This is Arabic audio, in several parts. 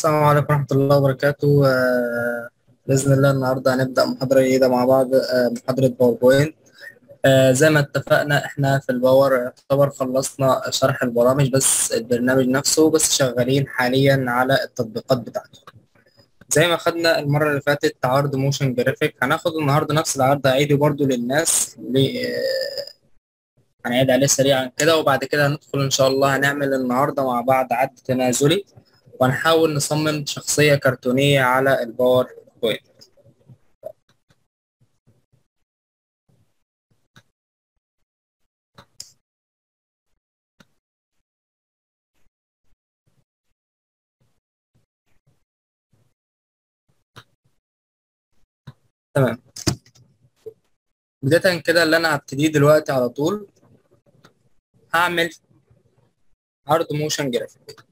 السلام عليكم ورحمة الله وبركاته. آه، بإذن الله النهاردة هنبدأ محاضرة جديدة مع بعض آه، محاضرة PowerPoint آه، زي ما اتفقنا إحنا في ال Power يعتبر خلصنا شرح البرامج بس البرنامج نفسه بس شغالين حاليا على التطبيقات بتاعته. زي ما خدنا المرة اللي فاتت عرض motion graphic هناخد النهاردة نفس العرض هعيده برضو للناس آه، هنعيد عليه سريعا كده وبعد كده هندخل إن شاء الله هنعمل النهاردة مع بعض عد تنازلي. وهنحاول نصمم شخصية كرتونية على ال PowerPoint. تمام. بداية كده اللي أنا هبتديه دلوقتي على طول هعمل عرض موشن جرافيك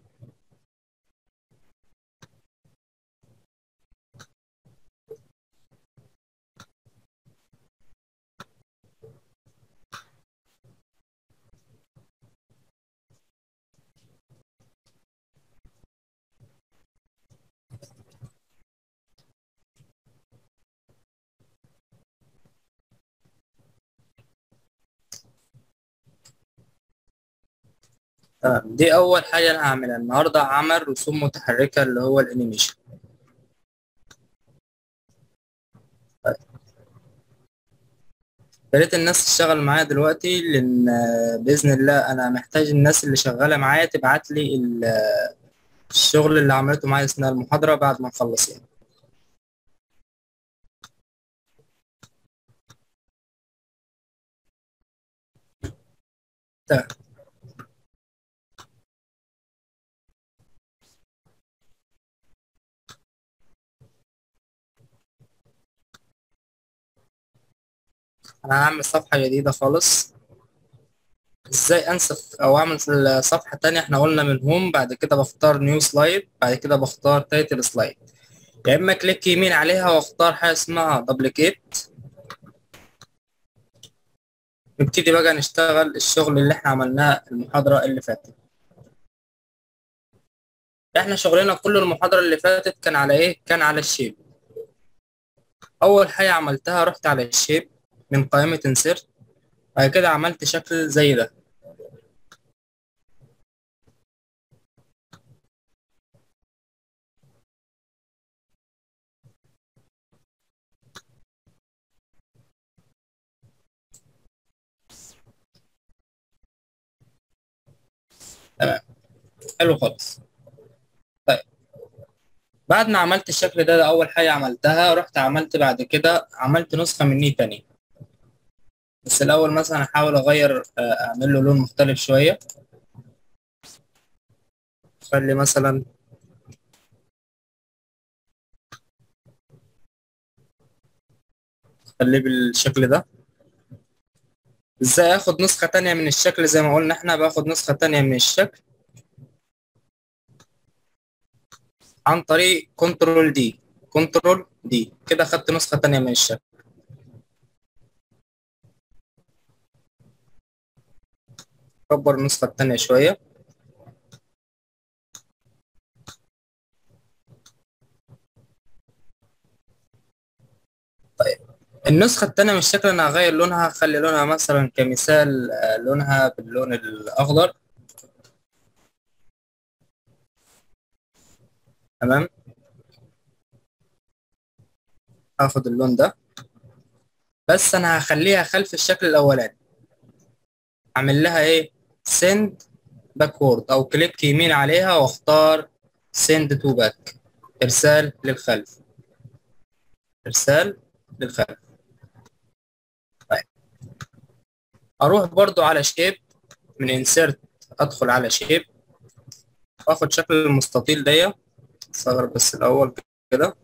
تمام. دي أول حاجة أنا هعملها. النهاردة عمل رسوم متحركة اللي هو الأنيميشن. طيب. يا ريت الناس تشتغل معايا دلوقتي لأن آه، بإذن الله أنا محتاج الناس اللي شغالة معايا تبعت لي ال- الشغل اللي عملته معايا أثناء المحاضرة بعد ما نخلص يعني. تمام أنا هعمل صفحة جديدة خالص. إزاي انسخ أو أعمل صفحة تانية؟ إحنا قلنا من home بعد كده بختار new slide بعد كده بختار title slide يا إما click يمين عليها وأختار حاجة اسمها duplicate نبتدي بقى نشتغل الشغل اللي إحنا عملناه المحاضرة اللي فاتت. إحنا شغلنا كل المحاضرة اللي فاتت كان على إيه؟ كان على ال shape أول حاجة عملتها رحت على ال shape من قائمة insert بعد كده عملت شكل زي ده. تمام. حلو خالص. طيب. بعد ما عملت الشكل ده, ده أول حاجة عملتها رحت عملت بعد كده عملت نسخة مني تاني بس الأول مثلا أحاول أغير آه، أعمل له لون مختلف شوية. خلي مثلا خليه بالشكل ده. إزاي آخد نسخة تانية من الشكل؟ زي ما قلنا إحنا باخد نسخة تانية من الشكل عن طريق control D control D كده خدت نسخة تانية من الشكل. كبر النسخة التانية شوية. طيب النسخة التانية من الشكل أنا هغير لونها هخلي لونها مثلا كمثال آه، لونها باللون الأخضر. تمام؟ هاخد اللون ده. بس أنا هخليها خلف الشكل الأولاني. أعمل لها إيه؟ Send backward أو كليك يمين عليها واختار send to back. إرسال للخلف. إرسال للخلف. طيب. أروح برضو على شيب من insert أدخل على شيب وآخد شكل المستطيل دي صغر بس الأول كده.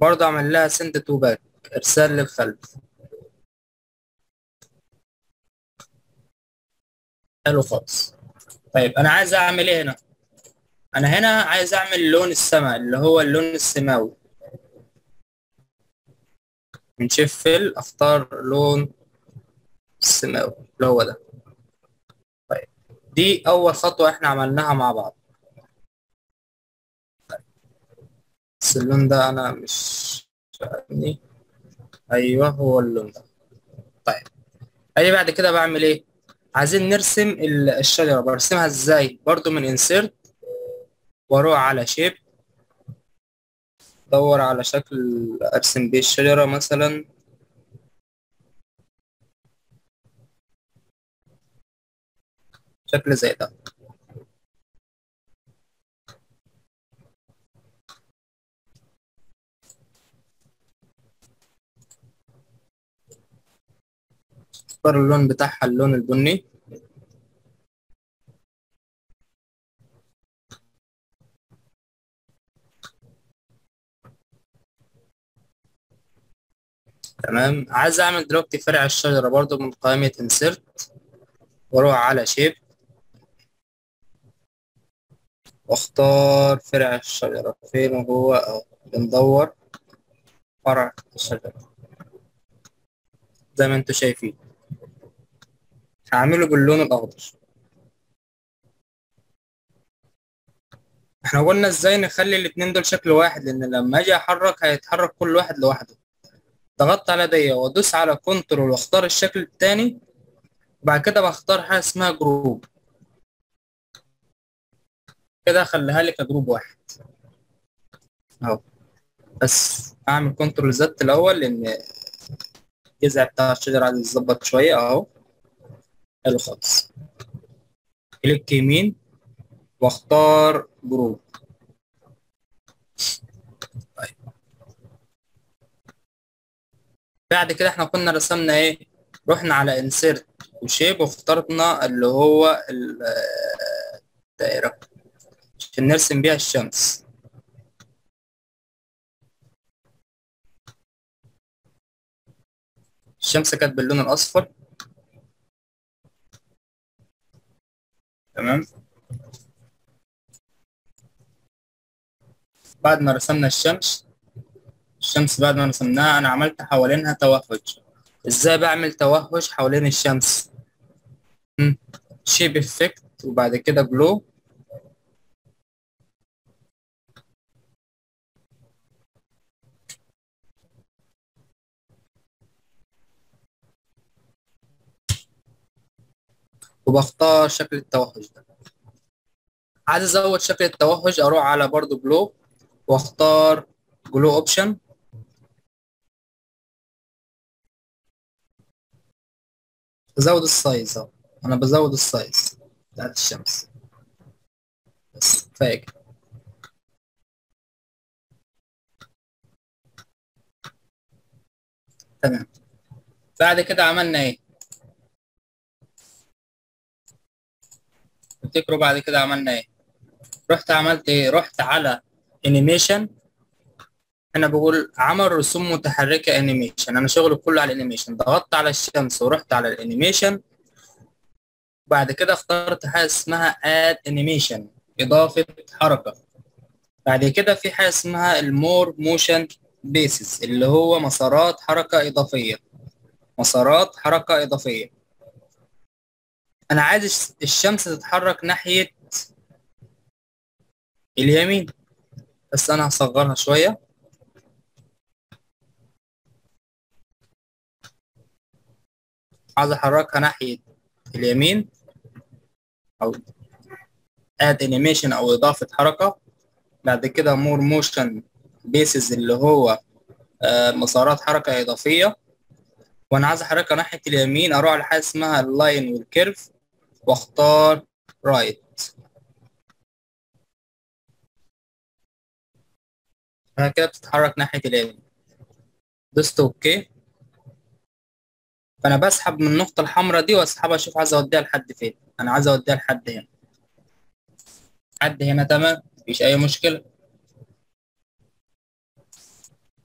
برضو أعمل لها send to back إرسال للخلف حلو خالص. طيب أنا عايز أعمل إيه هنا؟ أنا هنا عايز أعمل لون السماء اللي هو اللون السماوي. من شيب فيل أختار لون السماوي اللي هو ده. طيب دي أول خطوة إحنا عملناها مع بعض. بس اللون ده أنا مش يعني أيوه هو اللون ده. طيب. أجي بعد كده بعمل إيه؟ عايزين نرسم ال- الشجرة. برسمها إزاي؟ برضو من انسيرت وأروح على شيب دور على شكل أرسم بيه الشجرة مثلا. شكل زي ده. أختار اللون بتاعها اللون البني. تمام. عايز أعمل دلوقتي فرع الشجرة برضو من قائمة انسيرت وأروح على شيب وأختار فرع الشجرة. فين وهو اهو بندور. فرع الشجرة. زي ما أنتوا شايفين. هعمله باللون الأخضر. إحنا قلنا إزاي نخلي الاتنين دول شكل واحد لأن لما أجي أحرك هيتحرك كل واحد لوحده. ضغطت على دي وأدوس على control وأختار الشكل التاني وبعد كده بختار حاجة اسمها group كده اخليها لي ك group واحد. أهو. بس اعمل control Z الأول لأن الجذع بتاع الشجرة عايز يتظبط شوية. أهو. حلو خالص. click يمين. واختار group. طيب. بعد كده إحنا كنا رسمنا إيه؟ رحنا على insert و shape واخترنا اللي هو ال- الدائرة. عشان نرسم بيها الشمس. الشمس كانت باللون الأصفر. تمام؟ بعد ما رسمنا الشمس الشمس بعد ما رسمناها أنا عملت حوالينها توهج. إزاي بعمل توهج حوالين الشمس؟ shape effect وبعد كده glow وبختار شكل التوهج ده. عايز أزود شكل التوهج أروح على برضو glow وأختار glow option بزود ال size أهو. أنا بزود ال size بتاعت الشمس. بس كفاية تمام. بعد كده عملنا إيه؟ تفتكروا بعد كده عملنا إيه؟ رحت عملت إيه؟ رحت على animation أنا بقول عمل رسوم متحركة animation أنا شغلي كله على ال animation ضغطت على الشمس ورحت على ال animation بعد كده اخترت حاجة اسمها add animation إضافة حركة. بعد كده في حاجة اسمها ال more motion paths اللي هو مسارات حركة إضافية. مسارات حركة إضافية. أنا عايز الشمس تتحرك ناحية اليمين. بس أنا هصغرها شوية. عايز أحركها ناحية اليمين. أو add animation أو إضافة حركة. بعد كده more motion paths اللي هو آه، مسارات حركة إضافية. وأنا عايز أحركها ناحية اليمين. أروح على حاجة اسمها ال line وال curve واختار right بعد كده بتتحرك ناحية اليمين دوست okay. فأنا بسحب من النقطة الحمراء دي وأسحبها أشوف عايز أوديها لحد فين. أنا عايز أوديها لحد هنا. لحد هنا تمام؟ مفيش أي مشكلة.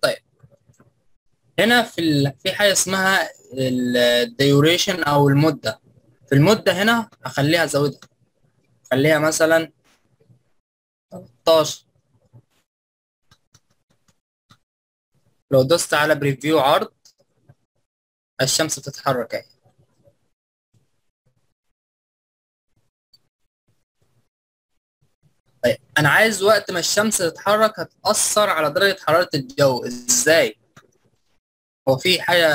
طيب. هنا في. في حاجة اسمها ال duration أو المدة. في المدة هنا أخليها ازودها أخليها مثلا 13 لو دوست على preview عرض الشمس بتتحرك أهي. طيب أنا عايز وقت ما الشمس تتحرك هتأثر على درجة حرارة الجو. إزاي؟ هو في حاجة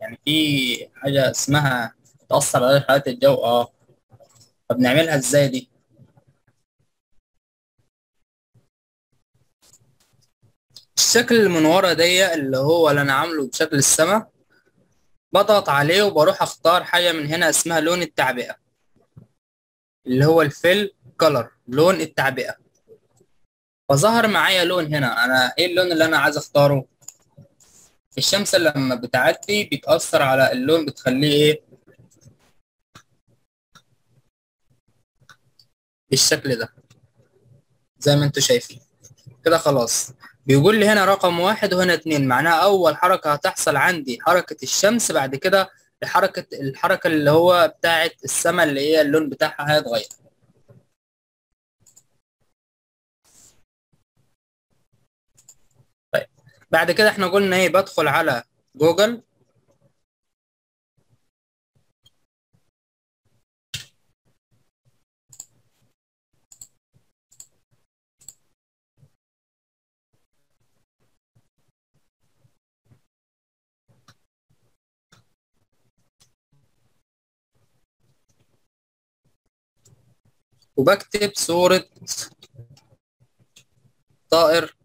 يعني في حاجة اسمها تأثر على حرارة الجو آه. طب نعملها إزاي دي؟ الشكل اللي من ورا دي اللي هو اللي أنا عامله بشكل السما بضغط عليه وبروح أختار حاجة من هنا اسمها لون التعبئة. اللي هو الفيل كولر لون التعبئة. فظهر معايا لون هنا. أنا إيه اللون اللي أنا عايز أختاره؟ الشمس لما بتعدي بتأثر على اللون بتخليه إيه؟ بالشكل ده. زي ما أنتوا شايفين. كده خلاص. بيقول لي هنا رقم واحد وهنا اتنين. معناها أول حركة هتحصل عندي حركة الشمس بعد كده الحركة الحركة اللي هو بتاعة السماء اللي هي اللون بتاعها هيتغير. طيب. بعد كده إحنا قلنا إيه؟ بدخل على جوجل. وبكتب صورة طائر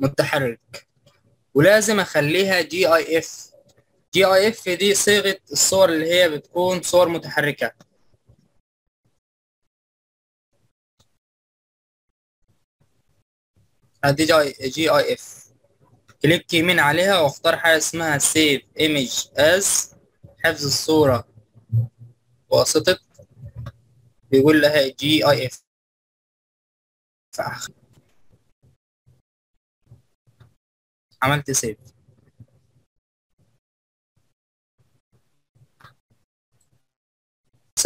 متحرك. ولازم أخليها جي اي اف جي اي اف دي صيغة الصور اللي هي بتكون صور متحركة. ادي GIF click يمين عليها واختار حاجة اسمها save image as حفظ الصورة. بواسطة بيقول لها GIF عملت save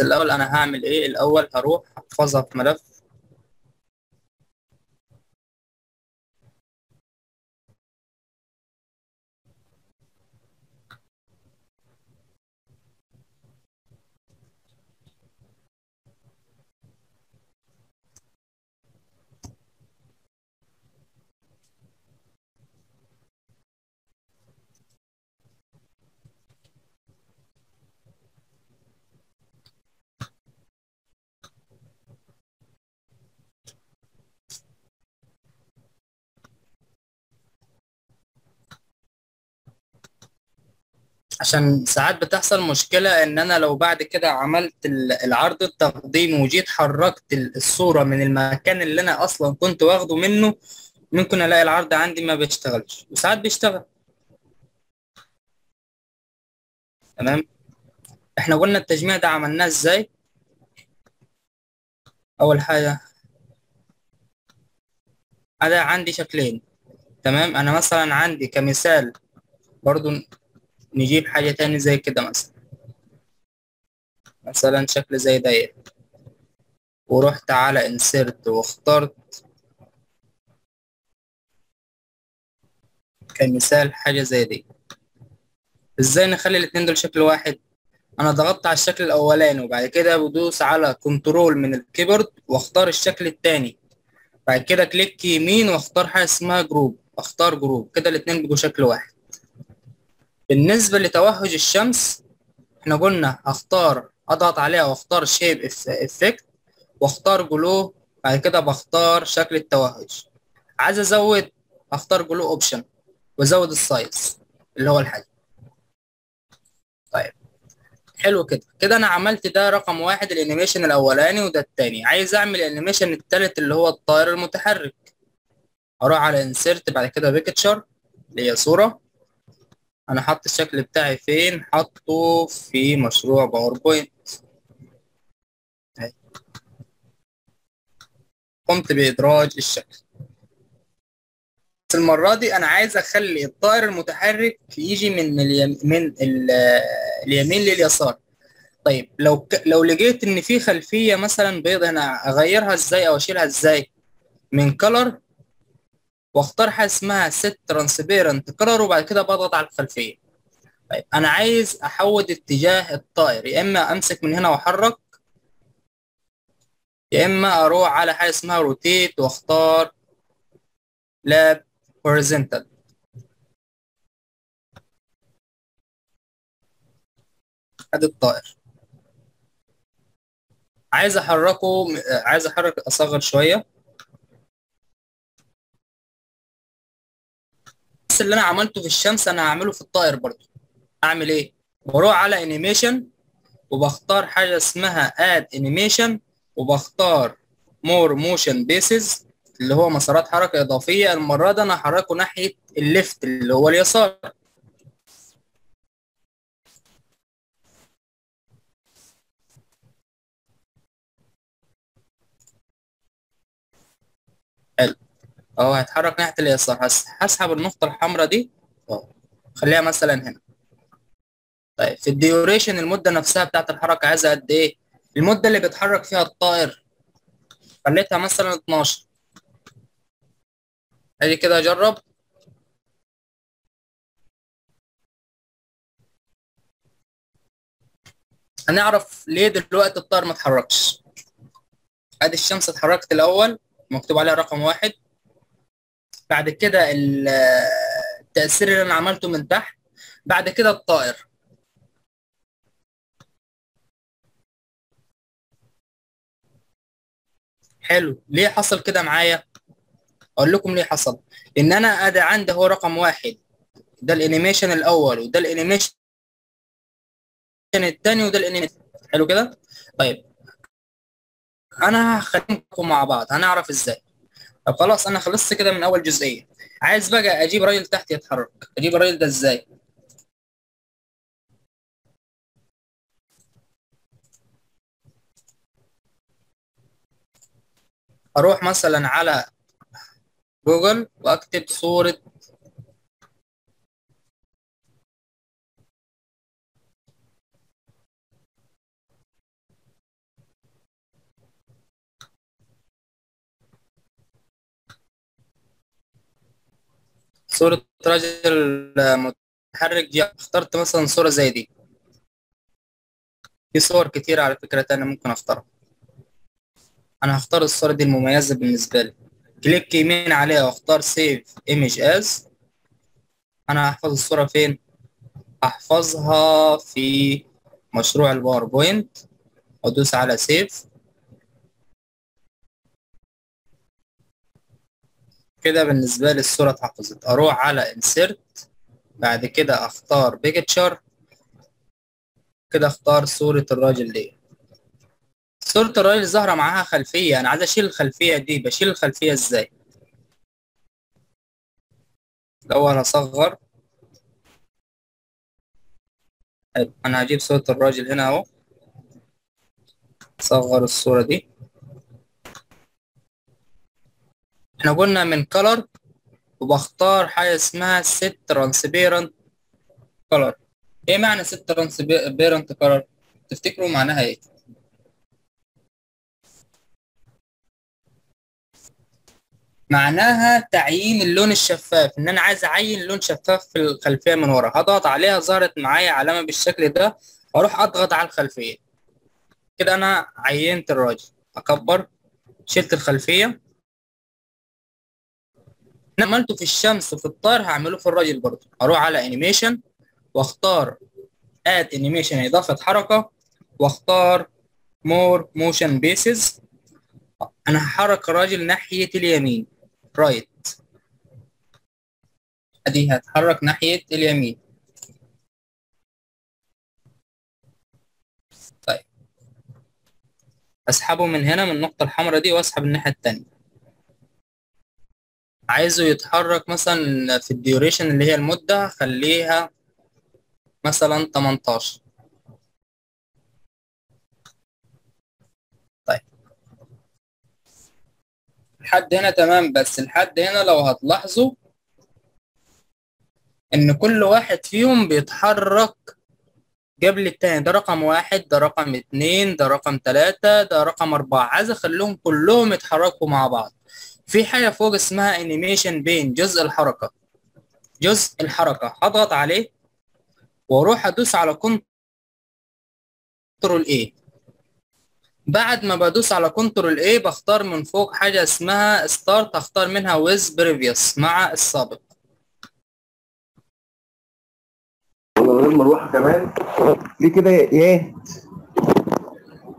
الأول أنا هعمل إيه؟ الأول هروح أحفظها في ملف. عشان ساعات بتحصل مشكلة إن أنا لو بعد كده عملت ال- العرض التقديمي وجيت حركت ال- الصورة من المكان اللي أنا أصلا كنت واخده منه ممكن ألاقي العرض عندي ما بيشتغلش. وساعات بيشتغل. تمام؟ إحنا قلنا التجميع ده عملناه إزاي؟ أول حاجة أنا عندي شكلين. تمام؟ أنا مثلا عندي كمثال برضو نجيب حاجة تاني زي كده مثلا. مثلا شكل زي ده ورحت على insert واخترت كمثال حاجة زي دي. إزاي نخلي الاتنين دول شكل واحد؟ أنا ضغطت على الشكل الأولاني وبعد كده بدوس على control من ال keyboard واختار الشكل التاني. بعد كده click يمين واختار حاجة اسمها group اختار group كده الاتنين بيبقوا شكل واحد. بالنسبة لتوهج الشمس إحنا قلنا هختار أضغط عليها وأختار shape effect وأختار glow بعد كده بختار شكل التوهج. عايز أزود هختار glow option وأزود ال size اللي هو الحجم. طيب حلو كده. كده أنا عملت ده رقم واحد ال animation الأولاني وده التاني. عايز أعمل ال animation التالت اللي هو الطائر المتحرك. أروح على insert بعد كده picture اللي هي صورة. أنا حاطط الشكل بتاعي فين؟ حاطه في مشروع PowerPoint قمت بإدراج الشكل. بس المرة دي أنا عايز أخلي الطائر المتحرك يجي من اليم... من ال... اليمين لليسار. طيب لو ك... لو لقيت إن في خلفية مثلا بيضة أنا أغيرها إزاي أو أشيلها إزاي؟ من color واختار حاجة اسمها set transparent color وبعد كده بضغط على الخلفية. طيب أنا عايز أحول اتجاه الطائر يا إما أمسك من هنا وأحرك يا إما أروح على حاجة اسمها rotate واختار flip horizontal أدي الطائر. عايز أحركه عايز أحرك أصغر شوية. اللي أنا عملته في الشمس أنا هعمله في الطائر برضو اعمل إيه؟ بروح على animation وبختار حاجة اسمها add animation وبختار more motion paths اللي هو مسارات حركة إضافية. المرة دي أنا هحركه ناحية ال left اللي هو اليسار حلو اهو هيتحرك ناحية اليسار. هس- هسحب النقطه الحمراء دي. اهو خليها مثلا هنا. طيب في الديوريشن المدة نفسها بتاعت الحركة عايزها قد إيه؟ المدة اللي بيتحرك فيها الطائر خليتها مثلا 12 أدي كده أجرب. هنعرف ليه دلوقتي الطائر ما اتحركش. أدي الشمس اتحركت الأول مكتوب عليها رقم واحد. بعد كده ال- التأثير اللي أنا عملته من تحت بعد كده الطائر. حلو. ليه حصل كده معايا؟ أقول لكم ليه حصل. إن أنا أدي عندي هو رقم واحد. ده ال animation الأول وده ال animation الثاني وده الأنيميشن حلو كده؟ طيب. أنا هخليكم مع بعض. هنعرف إزاي؟ طب خلاص أنا خلصت كده من أول جزئية. عايز بقى أجيب راجل تحت يتحرك. أجيب الراجل ده إزاي؟ أروح مثلا على جوجل وأكتب صورة صورة راجل متحرك دي اخترت مثلا صورة زي دي. في صور كتير على فكرة تانية ممكن أختارها. أنا هختار الصورة دي المميزة بالنسبة لي. click يمين عليها واختار save image as أنا هحفظ الصورة فين؟ هحفظها في مشروع ال PowerPoint وادوس على save كده بالنسبة لي الصورة اتحفظت. أروح على انسيرت بعد كده أختار بيكتشر كده أختار صورة الراجل دي. صورة الراجل ظاهرة معاها خلفية. أنا عايز أشيل الخلفية دي. بشيل الخلفية إزاي؟ الأول هصغر حلو أنا هجيب صورة الراجل هنا أهو. صغر الصورة دي. إحنا قلنا من color وبختار حاجة اسمها set transparent color. إيه معنى set transparent color تفتكروا معناها إيه؟ معناها تعيين اللون الشفاف إن أنا عايز أعين لون شفاف في الخلفية من ورا. هضغط عليها ظهرت معايا علامة بالشكل ده وأروح أضغط على الخلفية. كده أنا عينت الراجل. أكبر شلت الخلفية. أنا عملته في الشمس وفي الطائر هعمله في الراجل برضه. أروح على animation واختار add animation إضافة حركة واختار more motion paths أنا هحرك الراجل ناحية اليمين. right أدي هتحرك ناحية اليمين. طيب. أسحبه من هنا من النقطة الحمراء دي وأسحب الناحية التانية. عايزه يتحرك مثلا في الديوريشن اللي هي المدة خليها مثلا 18 طيب. لحد هنا تمام بس لحد هنا لو هتلاحظوا إن كل واحد فيهم بيتحرك قبل التاني ده رقم واحد ده رقم اتنين ده رقم تلاتة ده رقم أربعة. عايز أخليهم كلهم يتحركوا مع بعض. في حاجة فوق اسمها animation pane جزء الحركة. جزء الحركة. هضغط عليه وأروح أدوس على control A بعد ما بدوس على control A بختار من فوق حاجة اسمها start أختار منها with previous مع السابق. مروحه كمان. ليه كده يا إيه؟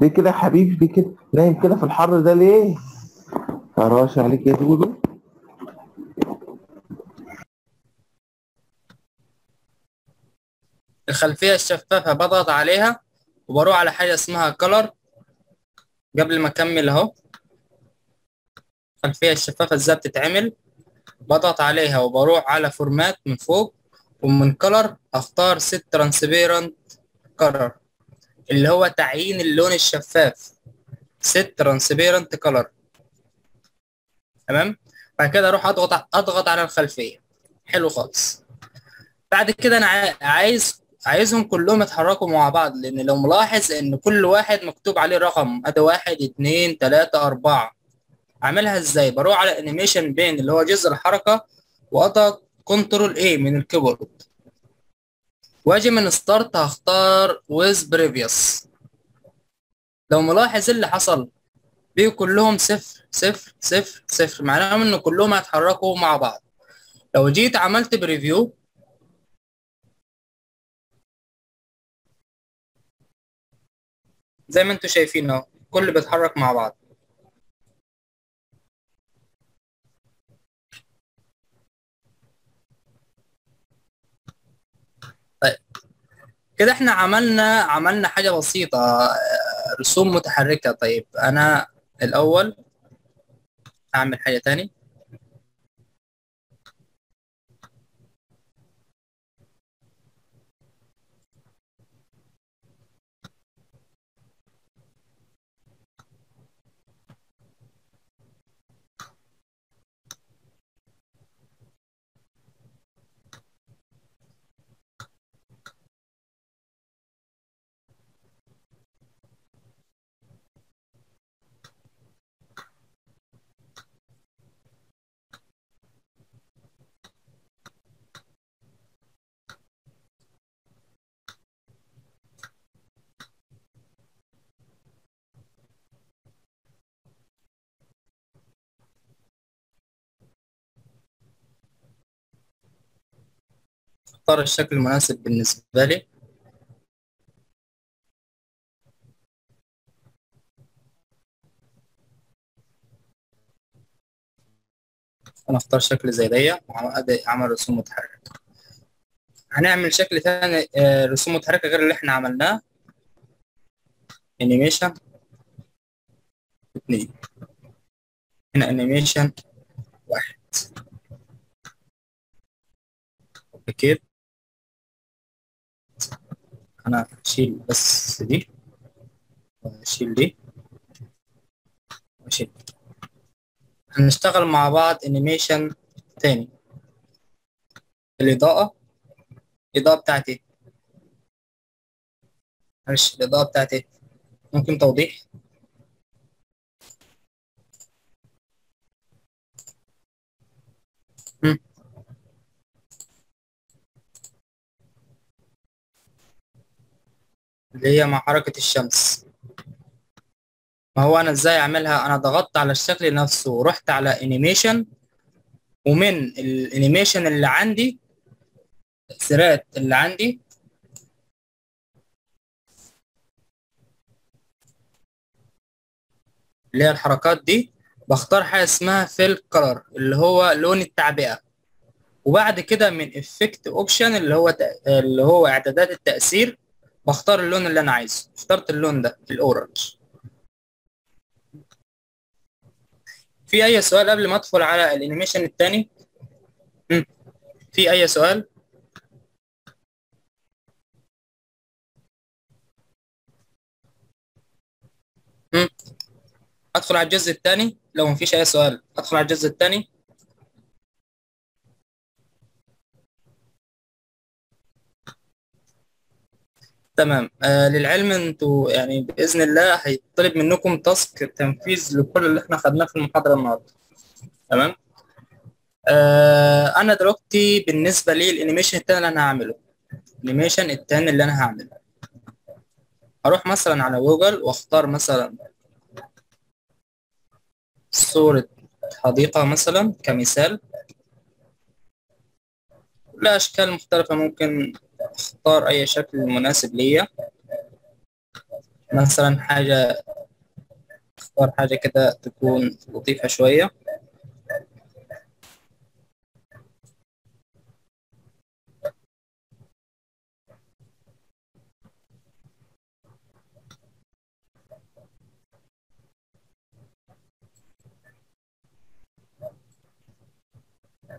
ليه كده يا حبيبي؟ ليه كده؟ نايم كده في الحر ده ليه؟ فراشة عليك يا دودو. الخلفية الشفافة بضغط عليها وبروح على حاجة اسمها كلر قبل ما أكمل أهو. الخلفية الشفافة إزاي بتتعمل؟ بضغط عليها وبروح على format من فوق ومن color أختار set transparent color اللي هو تعيين اللون الشفاف. set transparent color تمام؟ بعد كده أروح أضغط أضغط على الخلفية. حلو خالص. بعد كده أنا عايز عايزهم كلهم يتحركوا مع بعض لأن لو ملاحظ إن كل واحد مكتوب عليه رقم أدي واحد اتنين تلاتة أربعة. أعملها إزاي؟ بروح على animation pane اللي هو جزء الحركة وأضغط control A من ال keyboard. وأجي من start هختار with previous لو ملاحظ اللي حصل؟ بيجوا كلهم صفر. صفر صفر صفر. معناها ان كلهم هيتحركوا مع بعض. لو جيت عملت preview زي ما أنتم شايفين أهو كل بيتحرك مع بعض. طيب. كده إحنا عملنا عملنا حاجة بسيطة رسوم متحركة. طيب أنا الأول أعمل حاجة تاني؟ أختار الشكل المناسب بالنسبة لي. أنا أختار شكل زي دي عمل رسوم متحركة. هنعمل شكل ثاني رسوم متحركة غير اللي إحنا عملناه. animation اثنين هنا animation واحد. okay أنا اشيل بس دي. واشيل دي. واشيل هنشتغل مع بعض animation تاني. الإضاءة. الإضاءة بتاعتي معلش الإضاءة بتاعتي ممكن توضيح؟ مم. اللي هي مع حركة الشمس. ما هو أنا إزاي أعملها؟ أنا ضغطت على الشكل نفسه ورحت على animation ومن ال animation اللي عندي التأثيرات اللي عندي اللي هي الحركات دي بختار حاجة اسمها fill color اللي هو لون التعبئة. وبعد كده من effect option اللي هو اللي هو إعدادات التأثير بختار اللون اللي أنا عايزه. اخترت اللون ده ال orange. في أي سؤال قبل ما أدخل على ال animation الثاني في أي سؤال. أدخل على الجزء الثاني لو مفيش أي سؤال. أدخل على الجزء الثاني تمام. آه للعلم أنتوا يعني بإذن الله هيطلب منكم task تنفيذ لكل اللي إحنا خدناه في المحاضرة النهارده. تمام؟ آه أنا دلوقتي بالنسبة لي ال animation التاني اللي أنا هعمله. ال animation التاني اللي أنا هعمله. أروح مثلا على جوجل وأختار مثلا صورة حديقة مثلا كمثال. لا أشكال مختلفة ممكن أختار أي شكل مناسب ليا. مثلا حاجة أختار حاجة كده تكون لطيفة شوية.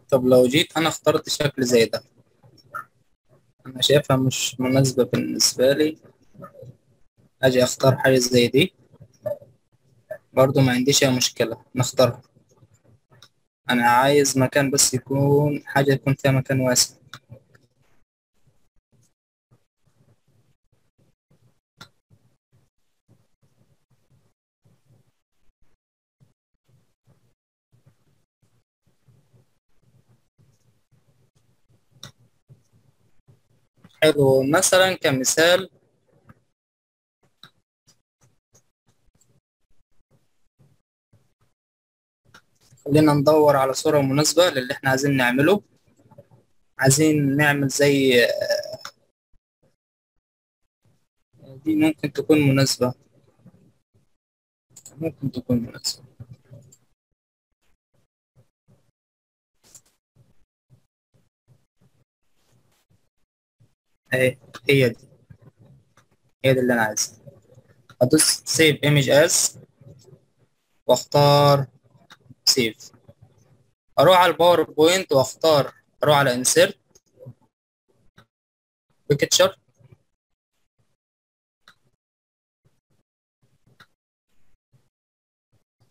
طب لو جيت أنا اخترت شكل زي ده أنا شايفها مش مناسبة بالنسبة لي. أجي أختار حاجة زي دي. برضو ما عنديش أي مشكلة نختارها. أنا عايز مكان بس يكون حاجة يكون فيها مكان واسع. حلو. مثلا كمثال. خلينا ندور على صورة مناسبة للي إحنا عايزين نعمله. عايزين نعمل زي دي ممكن تكون مناسبة. ممكن تكون مناسبة. اهي هي دي. هي دي اللي أنا عايزها. ادوس save image as واختار save أروح على ال PowerPoint وأختار أروح على insert picture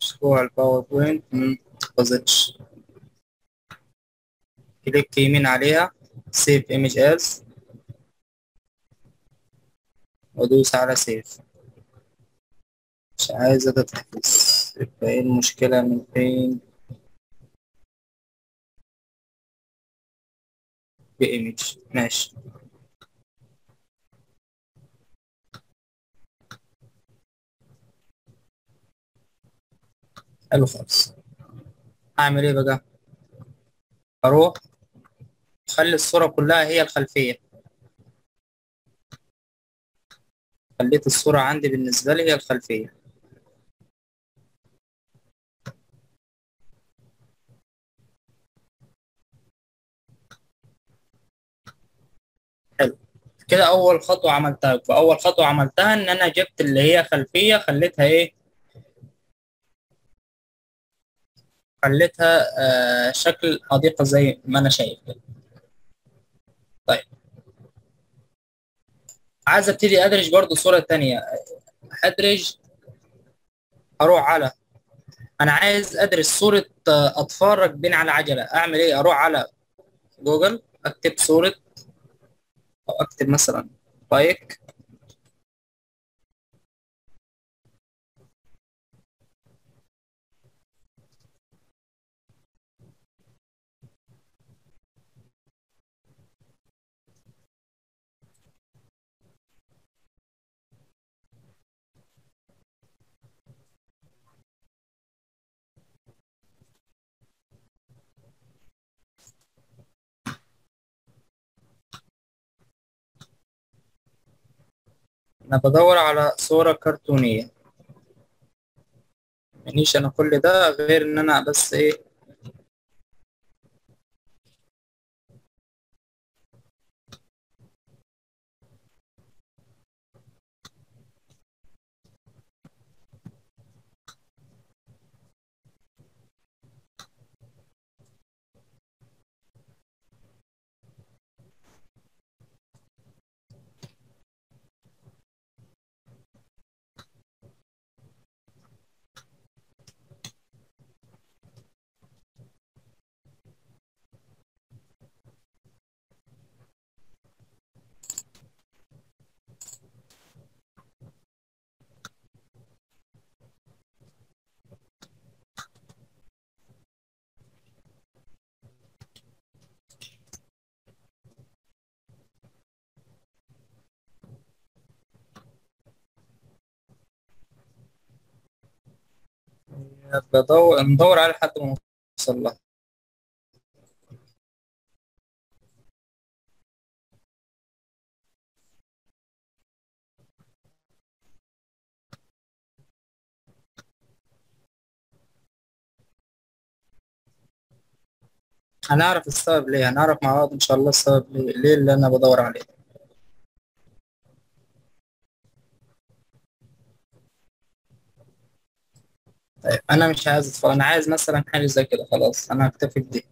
مشروع ال PowerPoint متظبطش click يمين عليها. save image as وادوس على save. مش عايزة يبقى إيه المشكلة من فين؟ ب image ماشي. حلو خالص. أعمل إيه بقى؟ أروح أخلي الصورة كلها هي الخلفية. خليت الصورة عندي بالنسبة لي هي الخلفية. حلو. كده أول خطوة عملتها. فأول خطوة عملتها إن أنا جبت اللي هي خلفية خليتها إيه؟ خليتها آه شكل حديقة زي ما أنا شايف. كده طيب. عايز أبتدي أدرج برضو صورة تانية. أدرج أروح على. أنا عايز أدرج صورة اطفال راكبين على عجلة. أعمل إيه؟ أروح على جوجل أكتب صورة أو أكتب مثلا بايك أنا بدور على صورة كرتونية. مانيش أنا كل ده غير إن أنا بس إيه بدور ندور على لحد ما نوصل لها هنعرف السبب ليه؟ هنعرف مع بعض إن شاء الله السبب ليه, ليه اللي أنا بدور عليه. طيب أنا مش عايز اتفرج أنا عايز مثلا حاجة زي كده خلاص. أنا هكتفي بدي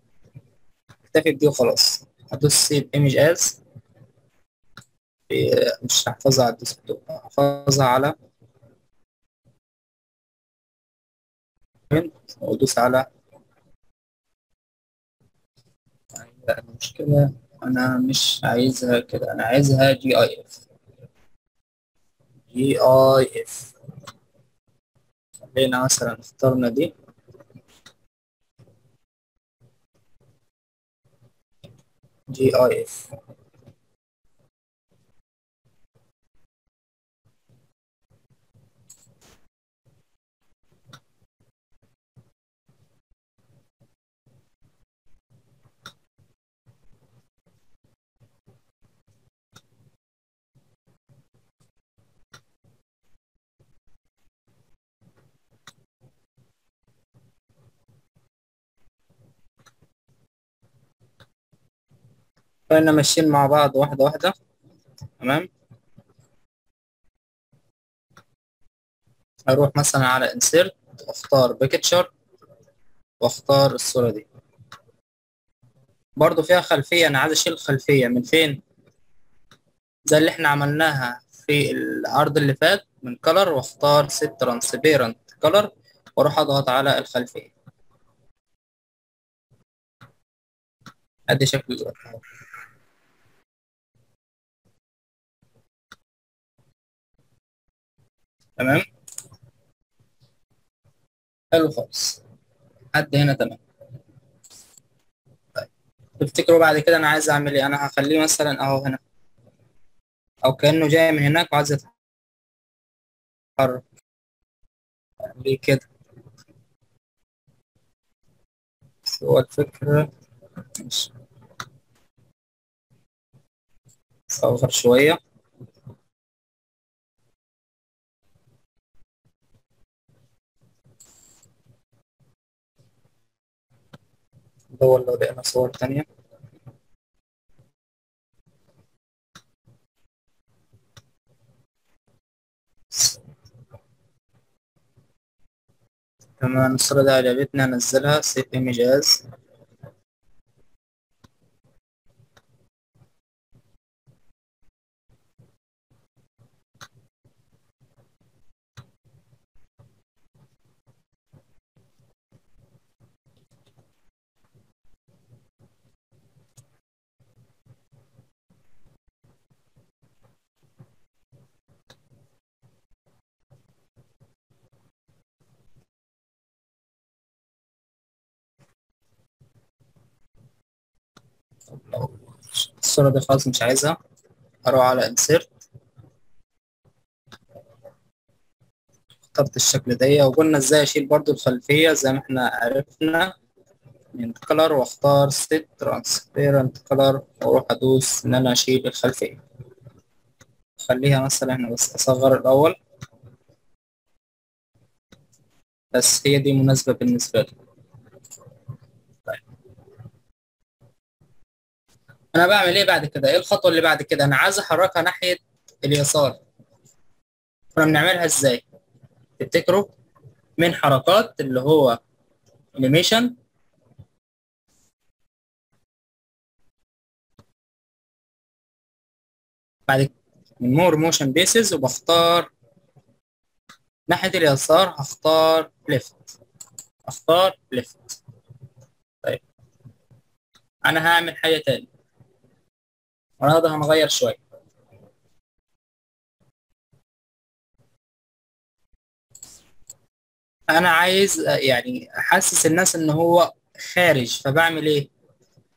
هكتفي بدي وخلاص. هدوس save image as. مش هحفظها على ال desktop هحفظها على وأدوس على المشكلة أنا مش عايزها كده. أنا عايزها GIF جي أي إف خلينا مثلا اخترنا دي. جي أي إف فاحنا ماشيين مع بعض واحدة واحدة. تمام؟ أروح مثلا على insert واختار picture وأختار الصورة دي. برضو فيها خلفية أنا عايز أشيل الخلفية من فين؟ زي اللي إحنا عملناها في العرض اللي فات من color وأختار set transparent color وأروح أضغط على الخلفية. أدي شكل دلوقتي تمام؟ حلو خالص. لحد هنا تمام. طيب. تفتكروا بعد كده أنا عايز أعمل إيه؟ أنا هخليه مثلا أهو هنا. أو كأنه جاي من هناك وعايز يتحرك. ليه كده؟ هو الفكرة؟ مش صغر شوية. ندور لو لقينا صور تانية. تمام الصورة دي عجبتني أنزلها سيف ايمج از لو الصورة دي خلاص مش عايزها. أروح على insert. اخترت الشكل ده. وقلنا إزاي أشيل برضو الخلفية؟ زي ما إحنا عرفنا. من color وأختار set transparent color وأروح أدوس إن أنا أشيل الخلفية. خليها مثلا هنا بس أصغر الأول. بس هي دي مناسبة بالنسبة لي. أنا بعمل إيه بعد كده؟ إيه الخطوة اللي بعد كده؟ أنا عايز أحركها ناحية اليسار. كنا بنعملها إزاي؟ تفتكروا؟ من حركات اللي هو animation بعد من more motion paths وبختار ناحية اليسار هختار left اختار left طيب. أنا هعمل حاجة تاني النهارده هنغير شوية. أنا عايز يعني أحسس الناس إن هو خارج فبعمل إيه؟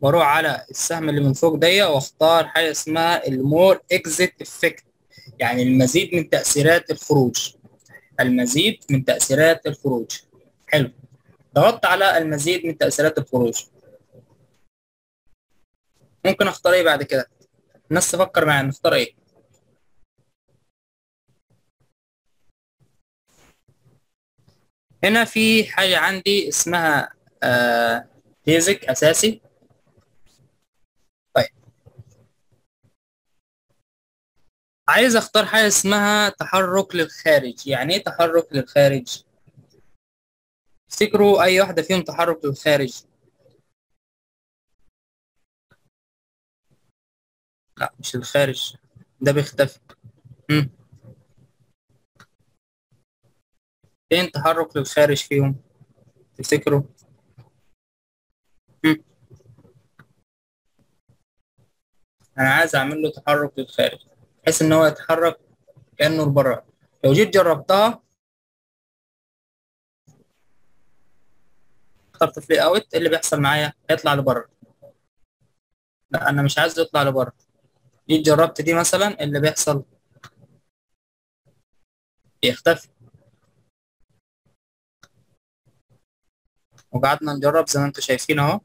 بروح على السهم اللي من فوق ده وأختار حاجة اسمها ال more exit effect يعني المزيد من تأثيرات الخروج. المزيد من تأثيرات الخروج. حلو. ضغطت على المزيد من تأثيرات الخروج. ممكن أختار إيه بعد كده؟ الناس تفكر معايا نختار إيه؟ هنا في حاجة عندي اسمها بيزك أساسي. طيب. عايز أختار حاجة اسمها تحرك للخارج. يعني إيه تحرك للخارج؟ افتكروا أي واحدة فيهم تحرك للخارج. لا مش للخارج ده بيختفي. فين تحرك للخارج فيهم؟ تفتكروا. أنا عايز أعمل له تحرك للخارج بحيث إن هو يتحرك كأنه لبره. لو جيت جربتها اخترت فلي أوت اللي بيحصل معايا؟ هيطلع لبره. لا أنا مش عايز يطلع لبره. جيت جربت دي مثلا اللي بيحصل. بيختفي. وقعدنا نجرب زي ما أنتم شايفين اهو.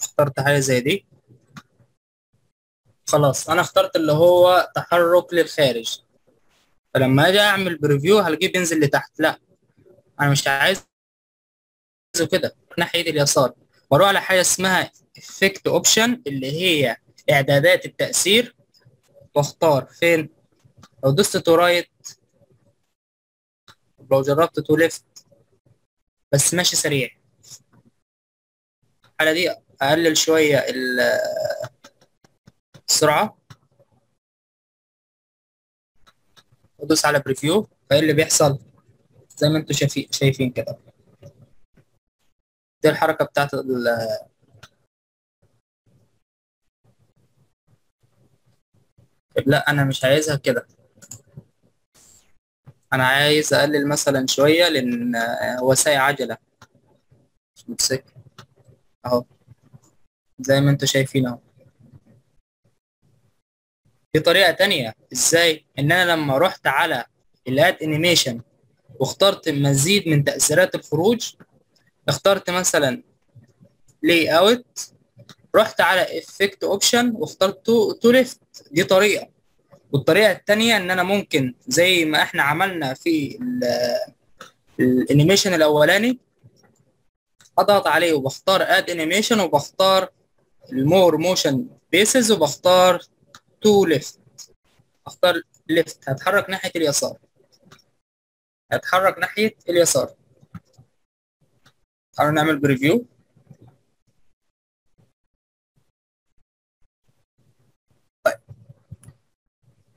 اخترت حاجة زي دي. خلاص أنا اخترت اللي هو تحرك للخارج. فلما أجي أعمل preview هلاقيه بينزل لتحت. لا أنا مش عايزه كده ناحية اليسار. بروح على حاجة اسمها effect option اللي هي إعدادات التأثير. واختار فين؟ لو دوست to right لو جربت to left بس ماشي سريع. الحالة دي أقلل شوية السرعة. وأدوس على بريفيو فإيه اللي بيحصل؟ زي ما أنتم شايفين كده. دي الحركة بتاعت ال لا أنا مش عايزها كده. أنا عايز أقلل مثلا شوية لأن هو سايق عجلة. مش موتوسيكل أهو. زي ما أنتم شايفين أهو. في طريقة تانية. إزاي؟ إن أنا لما رحت على ال add animation واخترت مزيد من تأثيرات الخروج اخترت مثلا fly out رحت على effect option واخترت to left دي طريقة. والطريقة الثانية إن أنا ممكن زي ما إحنا عملنا في ال animation الأولاني أضغط عليه وبختار add animation وبختار ال more motion paths وبختار to left أختار left هتحرك ناحية اليسار. هتحرك ناحية اليسار. تعالوا نعمل preview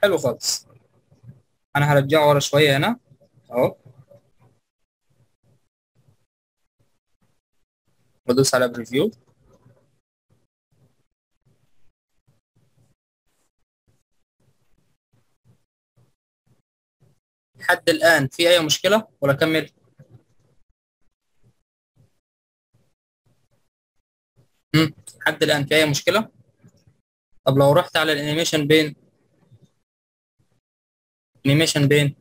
حلو خالص. أنا هرجعه ورا شوية هنا. أهو. بدوس على بريفيو لحد الآن في أي مشكلة؟ ولا أكمل؟ لحد الآن في أي مشكلة؟ طب لو رحت على ال animation pane animation pane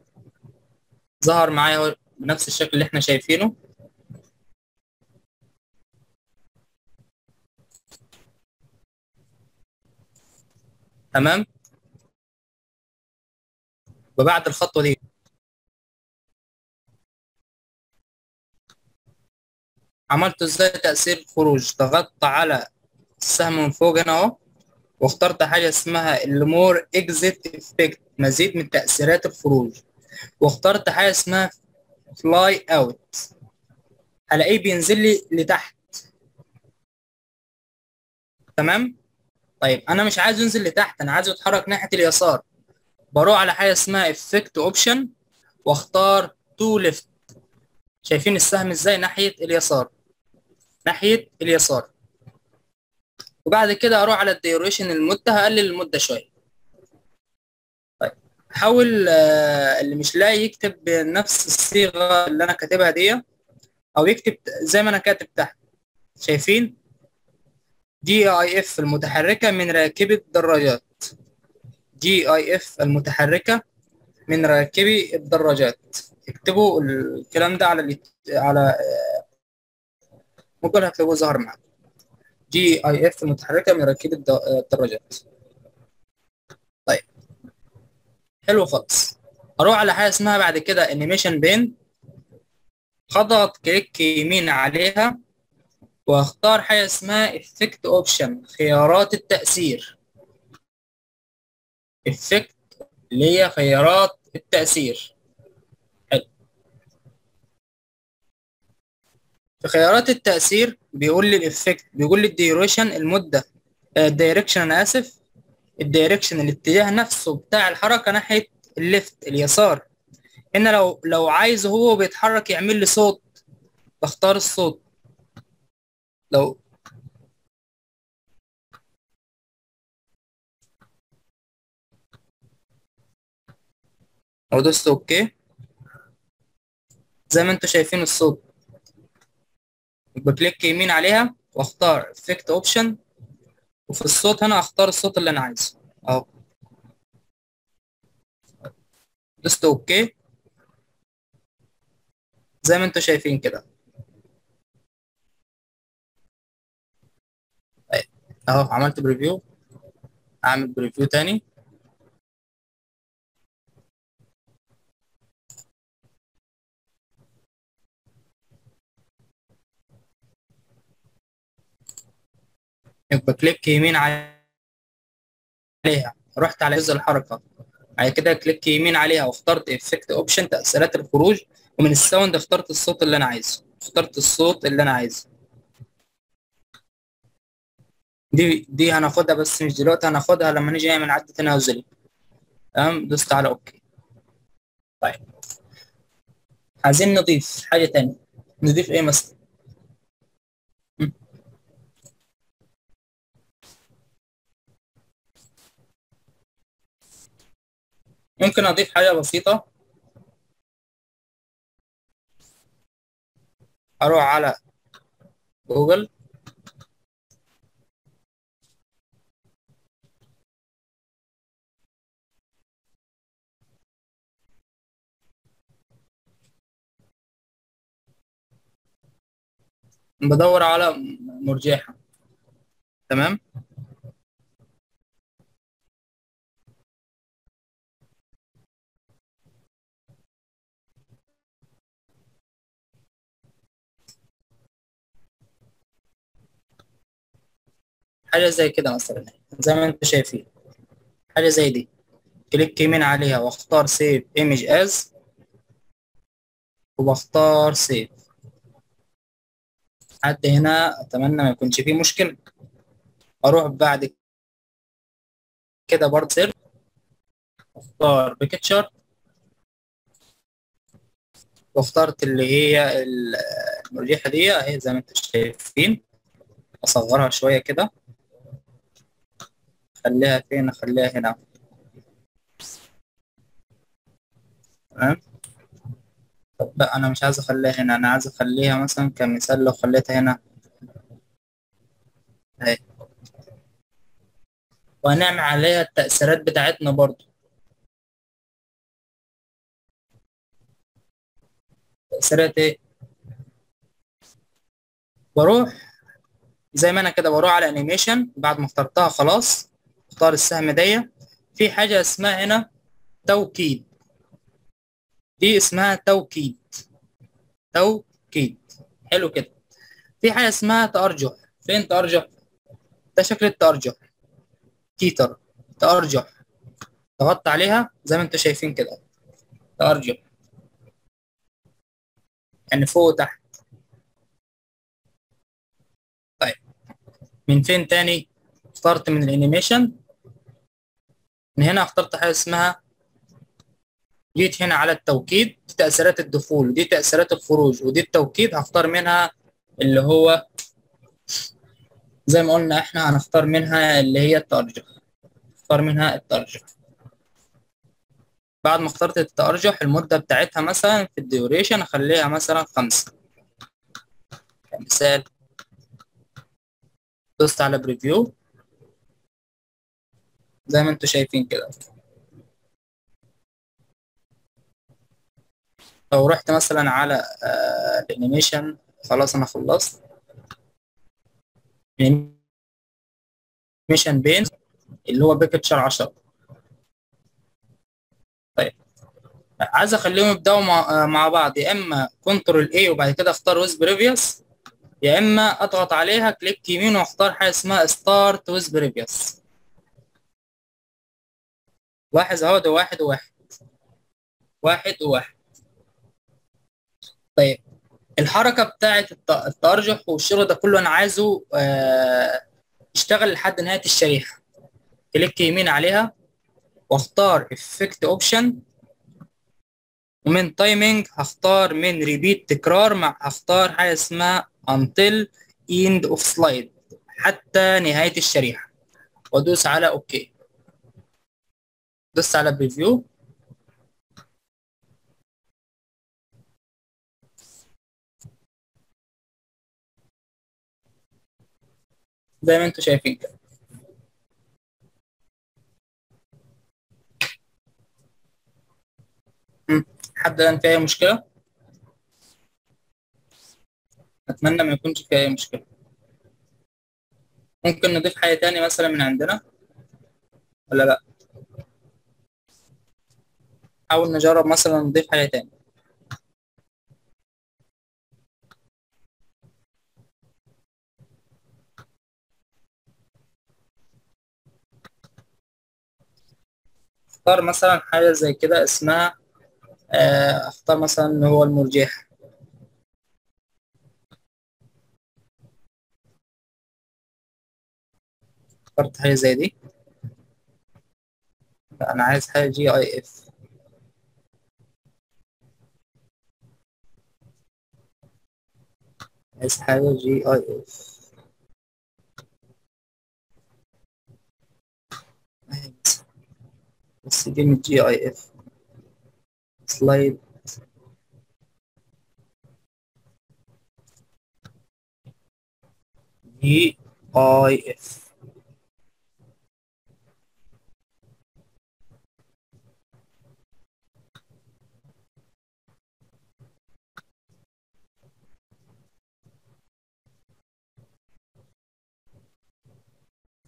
ظهر معايا بنفس الشكل اللي إحنا شايفينه. تمام؟ وبعد الخطوة دي. عملت إزاي تأثير الخروج؟ ضغطت على السهم من فوق هنا أهو واخترت حاجة اسمها ال more exit effect مزيد من تأثيرات الخروج. واخترت حاجة اسمها fly out هلاقيه بينزل لي؟ لتحت. تمام؟ طيب أنا مش عايزه ينزل لتحت أنا عايزه يتحرك ناحية اليسار. بروح على حاجة اسمها effect option واختار to left شايفين السهم إزاي؟ ناحية اليسار. ناحية اليسار. وبعد كده أروح على ال duration المده هقلل المدة شوية. طيب حاول اللي مش لاقي يكتب بنفس الصيغة اللي أنا كاتبها دي أو يكتب زي ما أنا كاتب تحت. شايفين؟ GIF المتحركة من راكبة دراجات GIF المتحركة من راكبي الدراجات. اكتبوا الكلام ده على على ممكن هتلاقوه ظهر معاكم GIF المتحركة من الد- الدراجات. طيب. حلو خالص. أروح على حاجة اسمها بعد كده animation pane. اضغط click يمين عليها. وأختار حاجة اسمها effect option خيارات التأثير. effect اللي هي خيارات التأثير حلو في خيارات التأثير بيقول لي ال effect بيقول لي ال duration المدة ال direction أنا آسف ال direction الاتجاه نفسه بتاع الحركة ناحية ال left اليسار. هنا لو لو عايز هو بيتحرك يعمل لي صوت بختار الصوت. لو لو دوست OK؟ زي ما أنتم شايفين الصوت. ب click يمين عليها واختار effect option وفي الصوت هنا اختار الصوت اللي أنا عايزه. أهو. دوست أوكي زي ما أنتم شايفين كده. طيب، أهو عملت preview أعمل preview تاني. يبقى click يمين عليها. رحت على جزء الحركة. بعد كده click يمين عليها واخترت effect option تأثيرات الخروج ومن ال sound اخترت الصوت اللي أنا عايزه. اخترت الصوت اللي أنا عايزه. دي دي هناخدها بس مش دلوقتي هناخدها لما نيجي نعمل عد تنازلي تمام؟ دوست على أوكي طيب. عايزين نضيف حاجة تانية. نضيف إيه مثلا؟ ممكن أضيف حاجة بسيطة؟ أروح على جوجل. بدور على مرجحة تمام؟ حاجة زي كده مثلا زي ما أنتم شايفين حاجة زي دي. click يمين عليها وأختار save image as وبختار save حتى هنا أتمنى ما يكونش فيه مشكلة. أروح بعد كده برضه insert أختار picture واخترت اللي هي المرجحة دي أهي زي ما أنتم شايفين. أصغرها شوية كده. خليها فين اخليها هنا. تمام؟ طب لا أنا مش عايز أخليها هنا أنا عايز أخليها مثلا كمثال لو خليتها هنا. أهي. وهنعمل عليها التأثيرات بتاعتنا برضو. تأثيرات إيه؟ بروح زي ما أنا كده بروح على animation بعد ما اخترتها خلاص. اختار السهم دي في حاجة اسمها هنا توكيد. دي اسمها توكيد. توكيد. حلو كده. في حاجة اسمها تأرجح. فين تأرجح؟ ده شكل التأرجح. teeter تأرجح. ضغطت عليها زي ما أنتم شايفين كده. تأرجح. يعني فوق وتحت. طيب. من فين تاني؟ اخترت من ال animation. من هنا اخترت حاجة اسمها جيت هنا على التوكيد دي تأثيرات الدخول ودي تأثيرات الخروج ودي التوكيد هختار منها اللي هو زي ما قلنا إحنا هنختار منها اللي هي التأرجح. اختار منها التأرجح. بعد ما اخترت التأرجح المدة بتاعتها مثلا في ال duration اخليها مثلا خمسة. كمثال دوست على preview زي ما أنتم شايفين كده. لو رحت مثلا على آه، ال animation خلاص أنا خلصت. انيميشن بين اللي هو بيكتشر 10 طيب. عايز أخليهم يبدأوا مع, آه، مع بعض. يا إما control A وبعد كده أختار with previous يا إما أضغط عليها click يمين وأختار حاجة اسمها start with previous لاحظ اهو ده واحد وواحد واحد وواحد طيب الحركة بتاعة الت- التأرجح والشغل ده كله أنا عايزه آه، يشتغل لحد نهاية الشريحة. click يمين عليها واختار Effect Option. ومن timing هختار من repeat تكرار مع هختار حاجة اسمها Until End of Slide حتى نهاية الشريحة. وأدوس على okay دوس على بريفيو زي ما أنتم شايفين. حد الآن في أي مشكلة؟ أتمنى ما يكونش في أي مشكلة ممكن نضيف حاجة تاني مثلا من عندنا ولا لأ؟ حاول نجرب مثلا نضيف حاجة تاني. اختار مثلا حاجة زي كده اسمها آه، اختار مثلا اللي هو المرجح اخترت حاجة زي دي. لا، أنا عايز حاجة GIF عايز حاجة GIF بس دي من GIF slide جي أي إف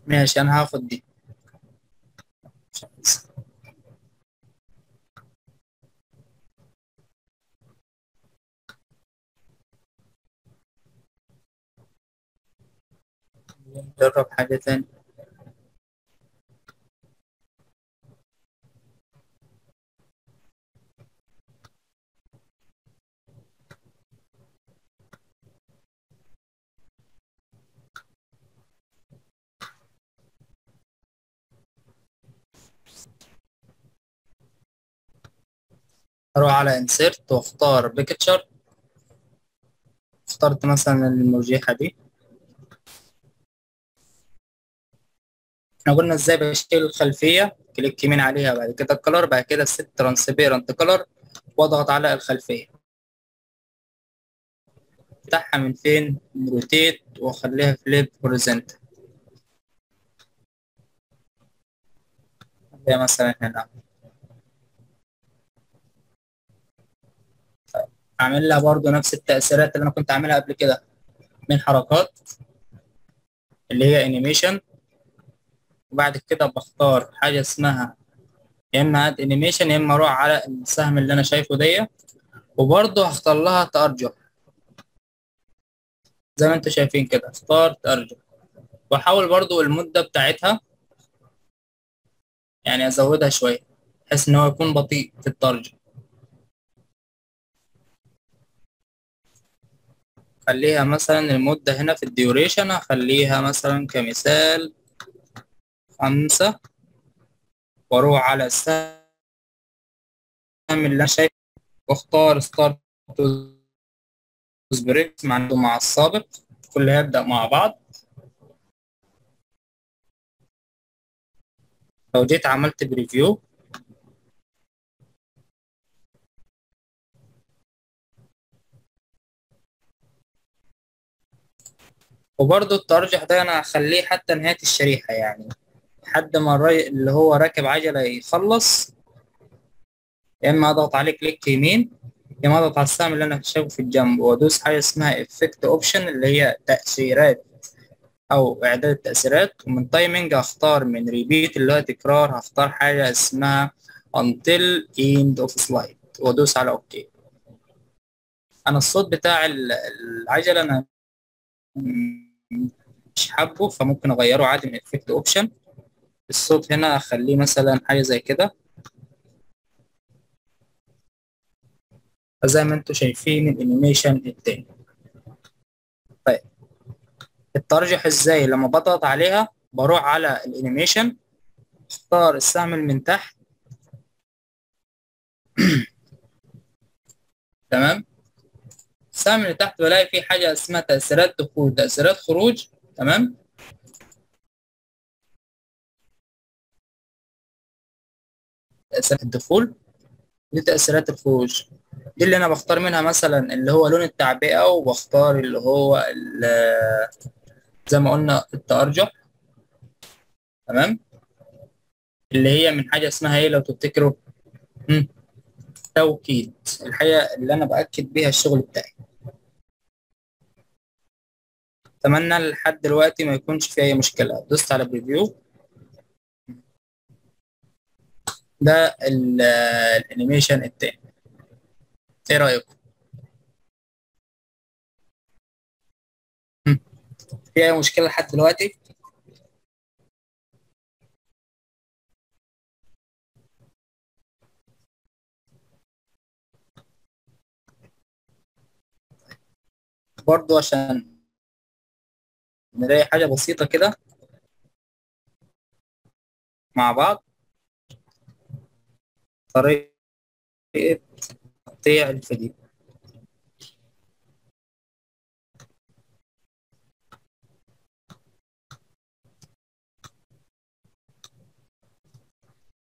ماشي أنا هاخد دي. نجرب حاجة تاني أروح على insert وأختار picture. اخترت مثلا المرجحة دي. إحنا قلنا إزاي بشيل الخلفية click يمين عليها بعد كده ال color بعد كده set transparent color وأضغط على الخلفية. أفتحها من فين؟ rotate وأخليها flip horizontal زي مثلا هنا. اعمل لها برضو نفس التأثيرات اللي أنا كنت عاملها قبل كده. من حركات اللي هي animation وبعد كده بختار حاجة اسمها يا إما add animation يا إما أروح على السهم اللي أنا شايفه دي وبرضه هختار لها تأرجح زي ما أنتم شايفين كده اختار تأرجح وأحاول برضه المدة بتاعتها يعني أزودها شوية بحيث إن هو يكون بطيء في التأرجح خليها مثلا المدة هنا في ال duration هخليها مثلا كمثال خمسة وأروح على السهم اللي أنا شايفه. واختار start with previous مع السابق. كلها يبدأ مع بعض. لو جيت عملت preview وبرضه التأرجح ده أنا هخليه حتى نهاية الشريحة يعني لحد ما الراجل اللي هو راكب عجلة يخلص يا إما أضغط عليه click يمين يا إما أضغط على السهم اللي أنا شايفه في الجنب وأدوس حاجة اسمها effect option اللي هي تأثيرات أو إعداد التأثيرات. ومن timing هختار من repeat اللي هو تكرار هختار حاجة اسمها until end of slide وأدوس على okay أنا الصوت بتاع العجلة أنا مش حابه فممكن أغيره عادي من effect option الصوت هنا أخليه مثلا حاجة زي كده. فزي ما أنتم شايفين ال animation التاني. طيب. الترجح إزاي؟ لما بضغط عليها بروح على الانيميشن اختار السهم من تحت. تمام؟ السهم اللي تحت بلاقي فيه حاجة اسمها تأثيرات دخول تأثيرات خروج تمام؟ تأثيرات الدخول دي تأثيرات الخروج. دي اللي أنا بختار منها مثلا اللي هو لون التعبئة وبختار اللي هو زي ما قلنا التأرجح تمام؟ اللي هي من حاجة اسمها إيه لو تفتكروا؟ توكيد. الحقيقة اللي أنا بأكد بيها الشغل بتاعي. أتمنى لحد دلوقتي ما يكونش في أي مشكلة. دوست على preview ده الانيميشن التاني. إيه رأيكم؟ في أي مشكلة لحد دلوقتي؟ برضو عشان نلاقي حاجة بسيطة كده مع بعض. طريقة تقطيع الفيديو.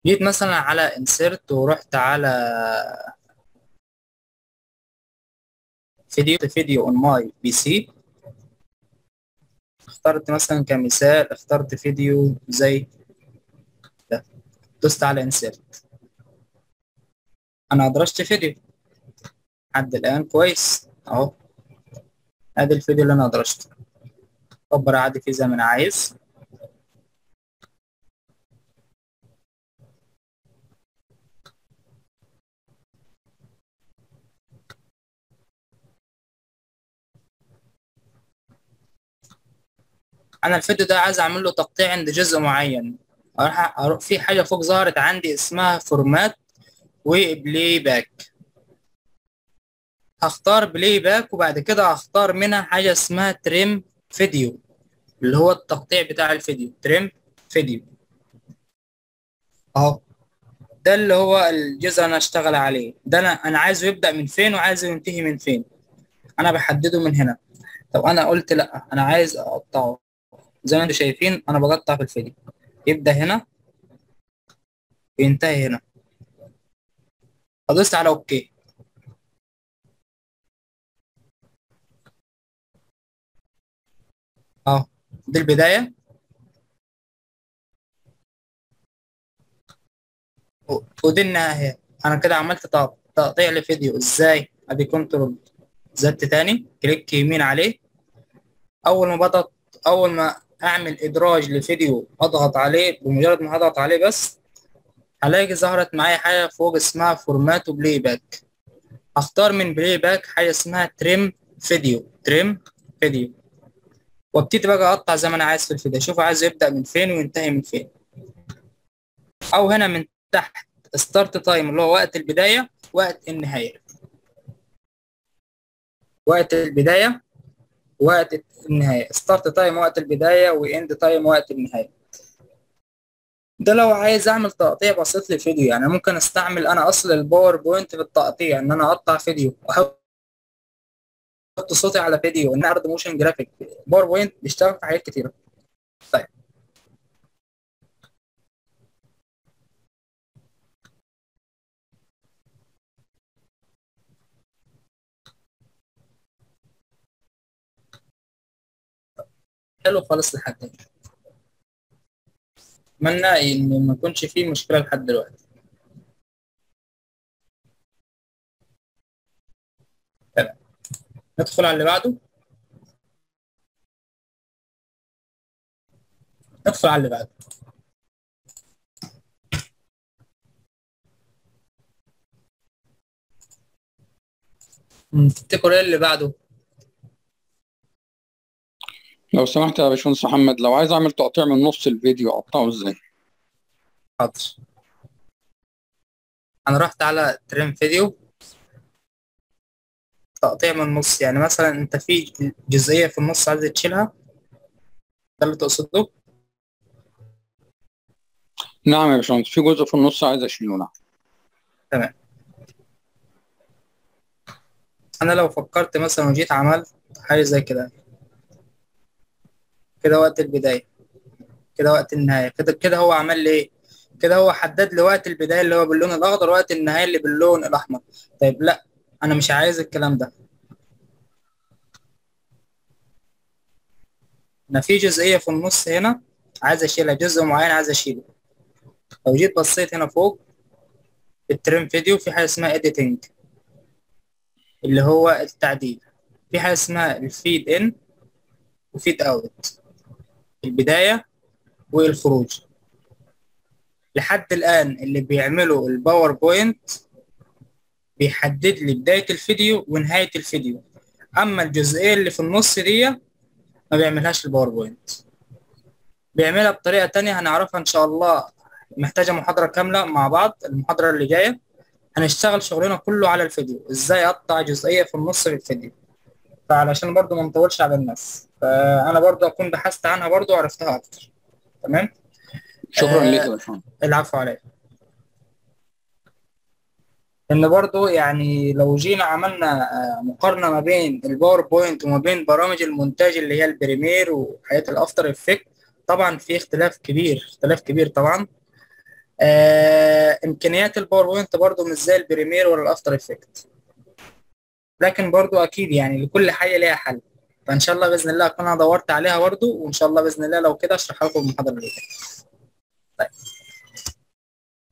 جيت مثلا على insert ورحت على فيديو فيديو on my PC اخترت مثلا كمثال اخترت فيديو زي ده. دوست على insert. أنا أدرجت فيديو. لحد الآن كويس. أهو. ادي الفيديو اللي أنا أدرجته. أكبر عادي فيه زي ما أنا عايز. أنا الفيديو ده عايز أعمل له تقطيع عند جزء معين. أروح أروح في حاجة فوق ظهرت عندي اسمها format و playback هختار playback وبعد كده هختار منها حاجة اسمها trim video اللي هو التقطيع بتاع الفيديو trim video أهو. ده اللي هو الجزء أنا اشتغل عليه. ده أنا أنا عايزه يبدأ من فين وعايزه ينتهي من فين. أنا بحدده من هنا. طب أنا قلت لأ أنا عايز أقطعه. زي ما أنتم شايفين أنا بقطع في الفيديو يبدأ هنا وينتهي هنا. أدوس على أوكي. آه دي البداية. ودي النهاية. أنا كده عملت تقطيع لفيديو. إزاي؟ أدي control Z تاني click يمين عليه. أول ما بضغط أول ما أعمل إدراج لفيديو اضغط عليه بمجرد ما اضغط عليه بس هلاقي ظهرت معايا حاجة فوق اسمها format و playback اختار من playback حاجة اسمها trim video trim video وابتدي بقى أقطع زي ما أنا عايز في الفيديو. أشوف عايز يبدأ من فين وينتهي من فين. أو هنا من تحت start time اللي هو وقت البداية وقت النهاية. وقت البداية. وقت النهاية. start time وقت البداية و end time وقت النهاية. ده لو عايز أعمل تقطيع بسيط للفيديو يعني ممكن أستعمل أنا أصل ال PowerPoint في التقطيع إن أنا أقطع فيديو وأحط صوتي على فيديو إن أعرض موشن جرافيك باوربوينت بيشتغل في حاجات كتيرة. طيب. حلو خالص لحد هنا أتمنى ان ما يكونش فيه مشكلة لحد دلوقتي. ندخل على اللي بعده. ندخل على اللي بعده. تفتكروا إيه اللي بعده؟ لو سمحت يا باشمهندس محمد لو عايز أعمل تقطيع من نص الفيديو أقطعه إزاي؟ حاضر. أنا رحت على تريم فيديو. تقطيع من النص يعني مثلا أنت في جزئية في النص عايز تشيلها؟ ده اللي تقصده؟ نعم يا باشمهندس في جزء في النص عايز أشيله نعم. تمام. أنا لو فكرت مثلا وجيت عملت حاجة زي كده كده وقت البداية كده وقت النهاية. كده كده هو عمل لي إيه كده هو حدد لي وقت البداية اللي هو باللون الأخضر وقت النهاية اللي باللون الأحمر. طيب لا أنا مش عايز الكلام ده. أنا في جزئية في النص هنا عايز أشيلها جزء معين عايز أشيله. لو جيت بصيت هنا فوق في ال trim video في حاجة اسمها editing اللي هو التعديل. في حاجة اسمها ال fade in و fade out البداية والخروج. لحد الآن اللي بيعملوا ال PowerPoint بيحدد لي بداية الفيديو ونهاية الفيديو. أما الجزئية اللي في النص دي ما بيعملهاش ال PowerPoint بيعملها بطريقة تانية هنعرفها إن شاء الله. محتاجة محاضرة كاملة مع بعض. المحاضرة اللي جاية هنشتغل شغلنا كله على الفيديو. إزاي أقطع جزئية في النص في الفيديو. فعلشان برضو ما نطولش على الناس. فأنا برضو أكون بحثت عنها برضو وعرفتها أكتر. تمام؟ شكرا آه، ليك يا باشمهندس. العفو عليك. إن برضو يعني لو جينا عملنا آه، مقارنة ما بين ال PowerPoint وما بين برامج المونتاج اللي هي ال Premiere وحياه ال After Effects طبعا في اختلاف كبير اختلاف كبير طبعا. آه إمكانيات ال PowerPoint برضو مش زي ال Premiere ولا ال After Effects. لكن برضو أكيد يعني لكل حاجة ليها حل. فإن شاء الله بإذن الله أكون أنا دورت عليها برضو وإن شاء الله بإذن الله لو كده أشرحها لكم المحاضرة اللي جاية طيب.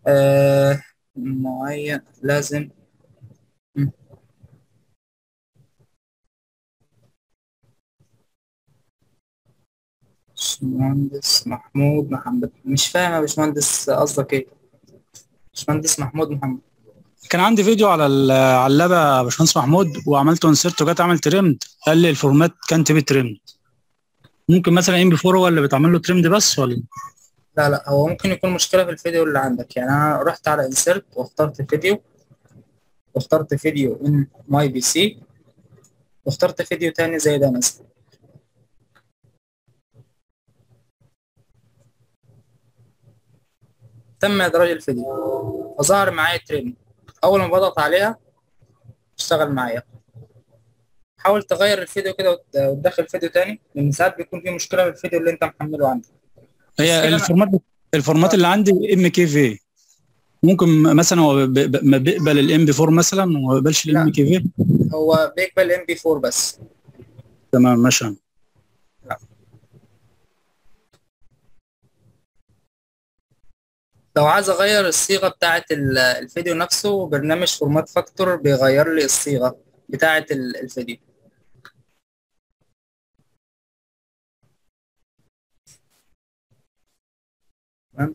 آه معين لازم. باشمهندس محمود محمد. مش فاهم يا باشمهندس قصدك إيه؟ باشمهندس محمود محمد. كان عندي فيديو على على يا باشمهندس محمود وعملته insert وجيت أعمل trim قال لي الفورمات كانت بي تريمد ممكن مثلا MP4 هو اللي بيتعمل له trim بس ولا؟ لا لا هو ممكن يكون مشكلة في الفيديو اللي عندك. يعني أنا رحت على insert واخترت فيديو واخترت video on my PC واخترت فيديو تاني زي ده مثلا. تم إدراج الفيديو. فظهر معايا trim أول ما بضغط عليها اشتغل معايا. حاول تغير الفيديو كده وت- وتدخل فيديو تاني لأن ساعات بيكون في مشكلة في الفيديو اللي أنت محمله عندك. هي ال format ال format اللي عندي MKV ممكن مثلا هو ما بيقبل ال MP4 مثلا وما بيقبلش ال M لا. KV هو بيقبل MP4 بس. تمام ماشي لو عايز أغير الصيغة بتاعه ال- الفيديو نفسه برنامج Format Factory بيغير لي الصيغة بتاعه ال- الفيديو. تمام؟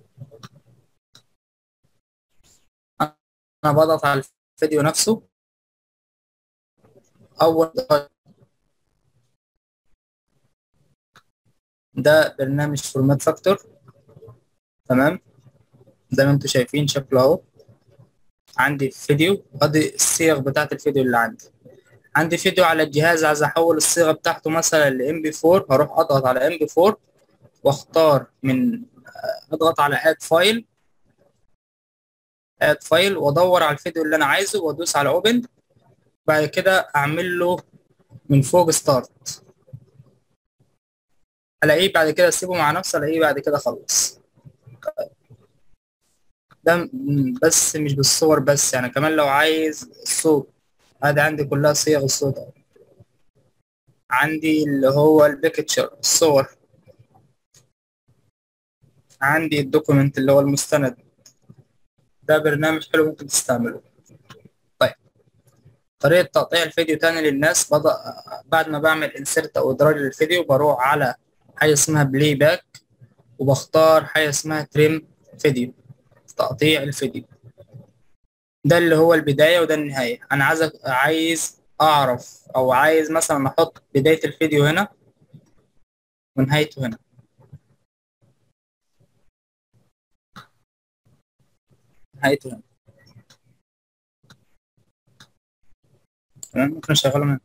أنا بضغط على الفيديو نفسه. أول ده برنامج Format Factory تمام؟ زي ما أنتم شايفين شكله اهو. عندي فيديو ادي الصيغ بتاعت الفيديو اللي عندي. عندي فيديو على الجهاز. عايز احول الصيغة بتاعته مثلا ل MP4 هروح اضغط على MP4 واختار من اضغط على add file add file وادور على الفيديو اللي أنا عايزه وادوس على open بعد كده اعمل له من فوق start الاقيه بعد كده اسيبه مع نفسه الاقيه بعد كده خلص. بس مش بالصور بس يعني كمان لو عايز الصوت. ادي عندي كلها صيغ الصوت. عندي اللي هو ال picture الصور. عندي ال document اللي هو المستند. ده برنامج حلو ممكن تستعمله. طيب. طريقة تقطيع الفيديو تاني للناس. بدأ بعد ما بعمل insert أو ادراج للفيديو بروح على حاجة اسمها playback وبختار حاجة اسمها trim video تقطيع الفيديو. ده اللي هو البداية وده النهاية. أنا عايز عايز أعرف أو عايز مثلا أحط بداية الفيديو هنا ونهايته هنا. نهايته هنا. ممكن أشغله من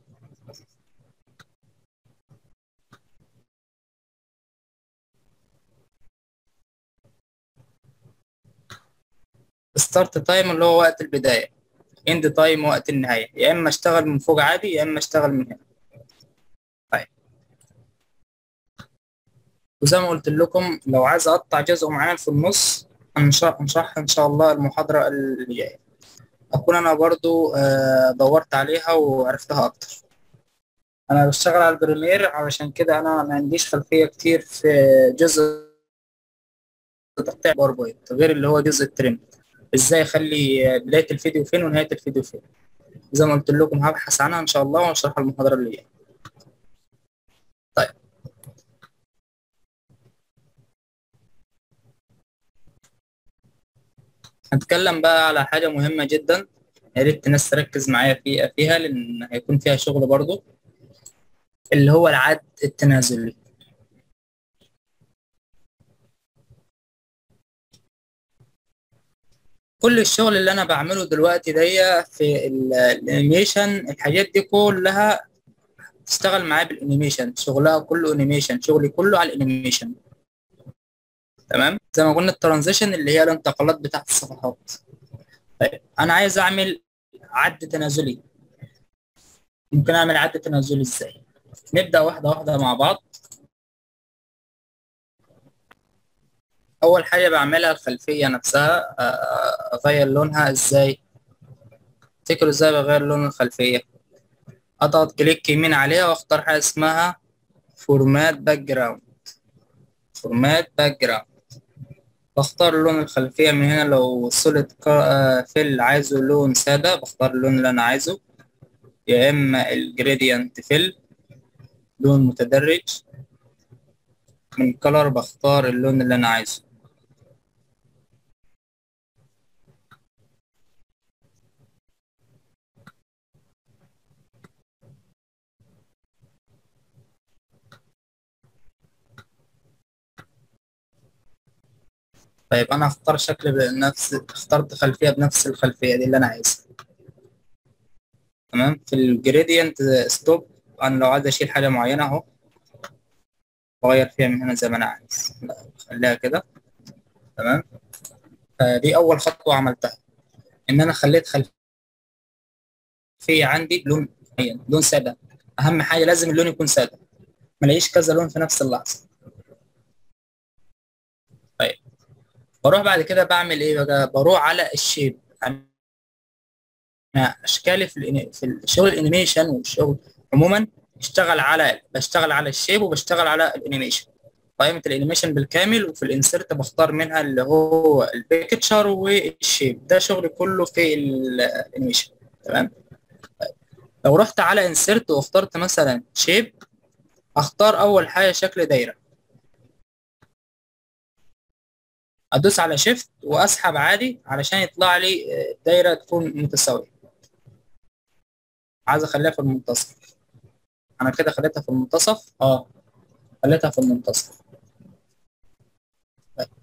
start time اللي هو وقت البداية. end time وقت النهاية. يا إما أشتغل من فوق عادي يا إما أشتغل من هنا. طيب. وزي ما قلت لكم لو عايز أقطع جزء معين في النص هنشرح إن شاء الله المحاضرة اللي جاية أكون أنا برضو دورت عليها وعرفتها أكتر. أنا بشتغل على ال Premiere علشان كده أنا ما عنديش خلفية كتير في جزء تقطيع PowerPoint غير اللي هو جزء ال trim إزاي أخلي بداية الفيديو فين ونهاية الفيديو فين. زي ما قلت لكم هبحث عنها إن شاء الله واشرحها المحاضرة اللي جاية. طيب. هنتكلم بقى على حاجة مهمة جدا. يا ريت الناس تركز معايا فيها فيها لأن هيكون فيها شغل برضو. اللي هو العد التنازلي. كل الشغل اللي أنا بعمله دلوقتي ده في الانيميشن الحاجات دي كلها تشتغل معايا بال animation شغلها كله animation شغلي كله على ال animation تمام؟ زي ما قلنا ال transition اللي هي الانتقالات بتاعت الصفحات. طيب أنا عايز أعمل عد تنازلي. ممكن أعمل عد تنازلي إزاي؟ نبدأ واحدة واحدة مع بعض. أول حاجة بعملها الخلفية نفسها أغير لونها إزاي؟ تفتكروا إزاي بغير لون الخلفية؟ أضغط click يمين عليها وأختار حاجة اسمها format background format background بختار لون الخلفية من هنا لو solid fill عايزه لون سادة بختار اللون اللي أنا عايزه. يا إما ال gradient fill لون متدرج. من color بختار اللون اللي أنا عايزه. طيب أنا هختار شكل بنفس اخترت خلفية بنفس الخلفية دي اللي أنا عايزها. تمام؟ في ال gradient stop أنا لو عايز أشيل حاجة معينة أهو بغير فيها من هنا زي ما أنا عايز. خليها كده. تمام؟ فدي أول خطوة عملتها. إن أنا خليت خلفية عندي بلون معين لون سادة. أهم حاجة لازم اللون يكون سادة. ما كذا لون في نفس اللحظة طيب بروح بعد كده بعمل إيه بقى؟ بروح على ال shape. أنا أشكالي في في الشغل ال animation والشغل عموما اشتغل على بشتغل على ال shape وبشتغل على ال animation. قائمة ال animation بالكامل وفي ال insert بختار منها اللي هو ال picture وال shape. ده شغلي كله في ال animation. تمام؟ لو رحت على انسرت واخترت مثلا شيب أختار أول حاجة شكل دايرة. أدوس على شيفت وأسحب عادي علشان يطلع لي دايرة تكون متساوية. عايز أخليها في المنتصف. أنا كده خليتها في المنتصف؟ آه. خليتها في المنتصف.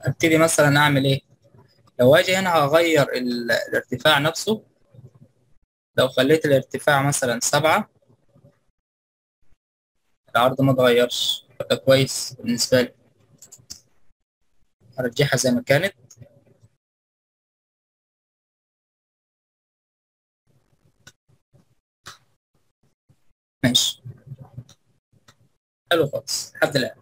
أبتدي مثلا أعمل إيه؟ لو أجي هنا هغير الارتفاع نفسه. لو خليت الارتفاع مثلا سبعة العرض ما اتغيرش. كويس بالنسبة لي. أرجعها زي ما كانت. ماشي. حلو خالص. لحد الآن.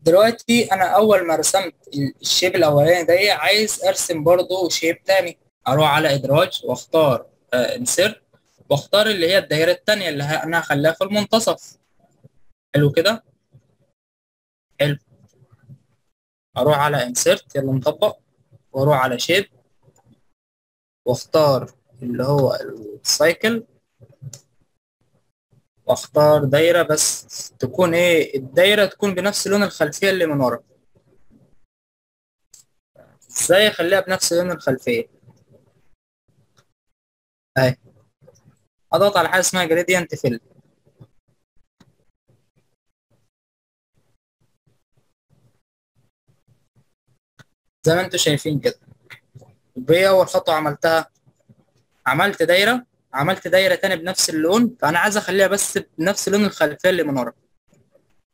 دلوقتي أنا أول ما رسمت ال shape الأولاني ده عايز أرسم برضو shape تاني. أروح على إدراج وأختار insert وأختار اللي هي الدايرة التانية اللي أنا هخليها في المنتصف. حلو كده؟ حلو. أروح على insert يلا نطبق. وأروح على shape وأختار اللي هو ال circle وأختار دايرة بس تكون إيه الدايرة تكون بنفس لون الخلفية اللي من ورا. إزاي أخليها بنفس لون الخلفية؟ أهي. أضغط على حاجة اسمها gradient fill زي ما أنتم شايفين كده. وبايه أول خطوة عملتها عملت دايرة عملت دايرة تاني بنفس اللون فأنا عايز أخليها بس بنفس لون الخلفية اللي من ورا.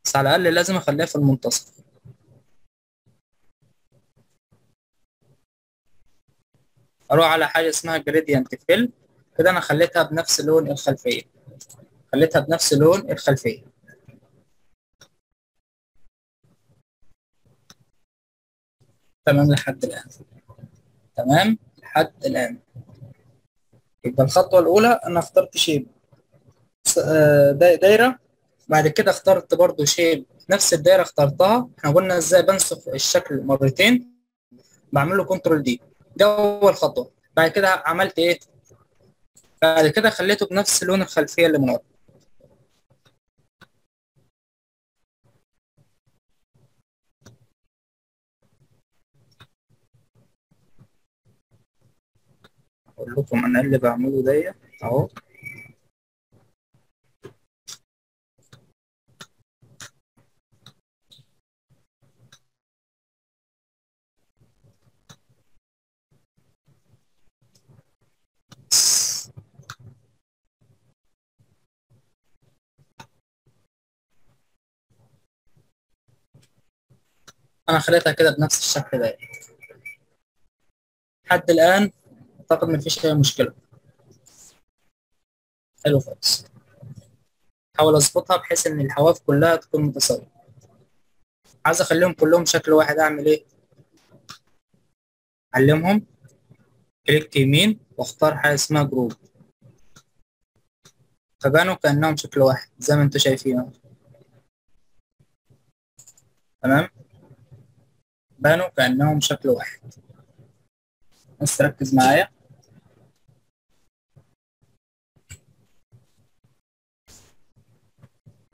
بس على الأقل لازم أخليها في المنتصف. أروح على حاجة اسمها gradient fill كده أنا خليتها بنفس لون الخلفية. خليتها بنفس لون الخلفية. تمام لحد الآن. تمام لحد الآن. يبقى الخطوة الأولى أنا اخترت shape دايرة. بعد كده اخترت برضو شيب نفس الدايرة اخترتها. إحنا قلنا إزاي بنسخ الشكل مرتين. بعمل له كنترول دي ده أول خطوة. بعد كده عملت إيه؟ بعد كده خليته بنفس لون الخلفية اللي من ورا. أقول لكم أنا اللي بعمله ده أهو. أنا خليتها كده بنفس الشكل ده. لحد الآن أعتقد مفيش أي مشكلة. حلو خالص. احاول أظبطها بحيث إن الحواف كلها تكون متساوية. عايز أخليهم كلهم شكل واحد أعمل إيه؟ أعلمهم. click يمين وأختار حاجة اسمها group. فبانوا كأنهم شكل واحد زي ما أنتم شايفين تمام؟ بانوا كأنهم شكل واحد. بس ركز معايا.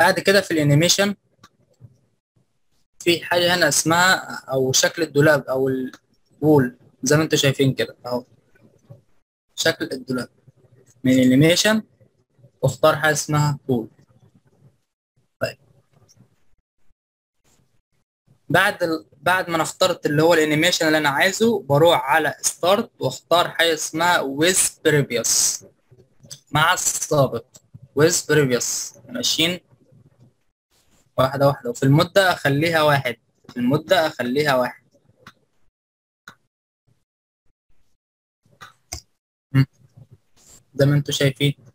بعد كده في ال animation في حاجة هنا اسمها أو شكل الدولاب أو ال wheel زي ما أنتم شايفين كده أهو. شكل الدولاب. من ال animation واختار حاجة اسمها wheel طيب. بعد ال... بعد ما اخترت اللي هو ال animation اللي أنا عايزه بروح على start واختار حاجة اسمها with previous مع السابق. with previous ماشيين؟ واحدة واحدة. وفي المدة أخليها واحد. في المدة أخليها واحد. زي ما أنتم شايفين.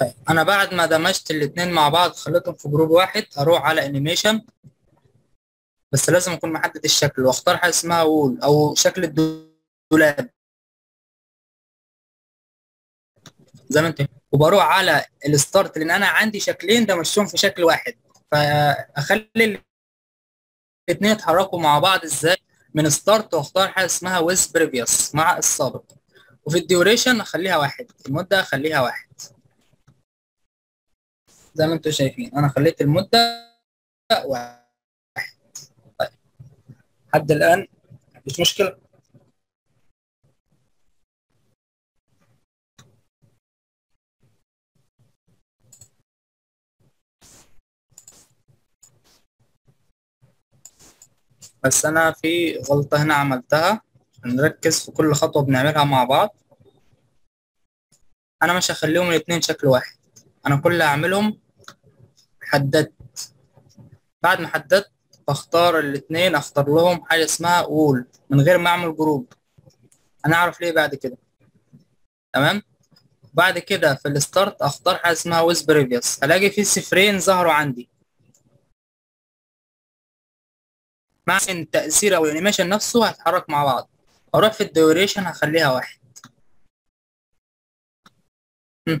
طيب. أنا بعد ما دمجت الاثنين مع بعض خليتهم في group واحد أروح على animation بس لازم اكون محدد الشكل واختار حاجة اسمها wheel أو شكل الدولاب. زي ما أنت وبروح على ال start لأن أنا عندي شكلين دمجتهم في شكل واحد. فأخلي الاثنين يتحركوا مع بعض إزاي؟ من start واختار حاجة اسمها with previous مع السابق. وفي ال duration أخليها واحد المدة أخليها واحد. زي ما أنتم شايفين. أنا خليت المدة واحد. طيب. لحد الآن؟ مفيش مشكلة. بس أنا في غلطة هنا عملتها. نركز في كل خطوة بنعملها مع بعض. أنا مش هخليهم الاتنين شكل واحد. أنا كل اللي هعملهم حددت. بعد ما حددت بختار الاتنين أختار لهم حاجة اسمها wheel من غير ما أعمل group أعرف ليه بعد كده. تمام؟ بعد كده في ال start أختار حاجة اسمها with previous الاقي في صفرين ظهروا عندي. مع إن التأثير أو ال animation نفسه هيتحرك مع بعض. أروح في ال duration هخليها واحد مم.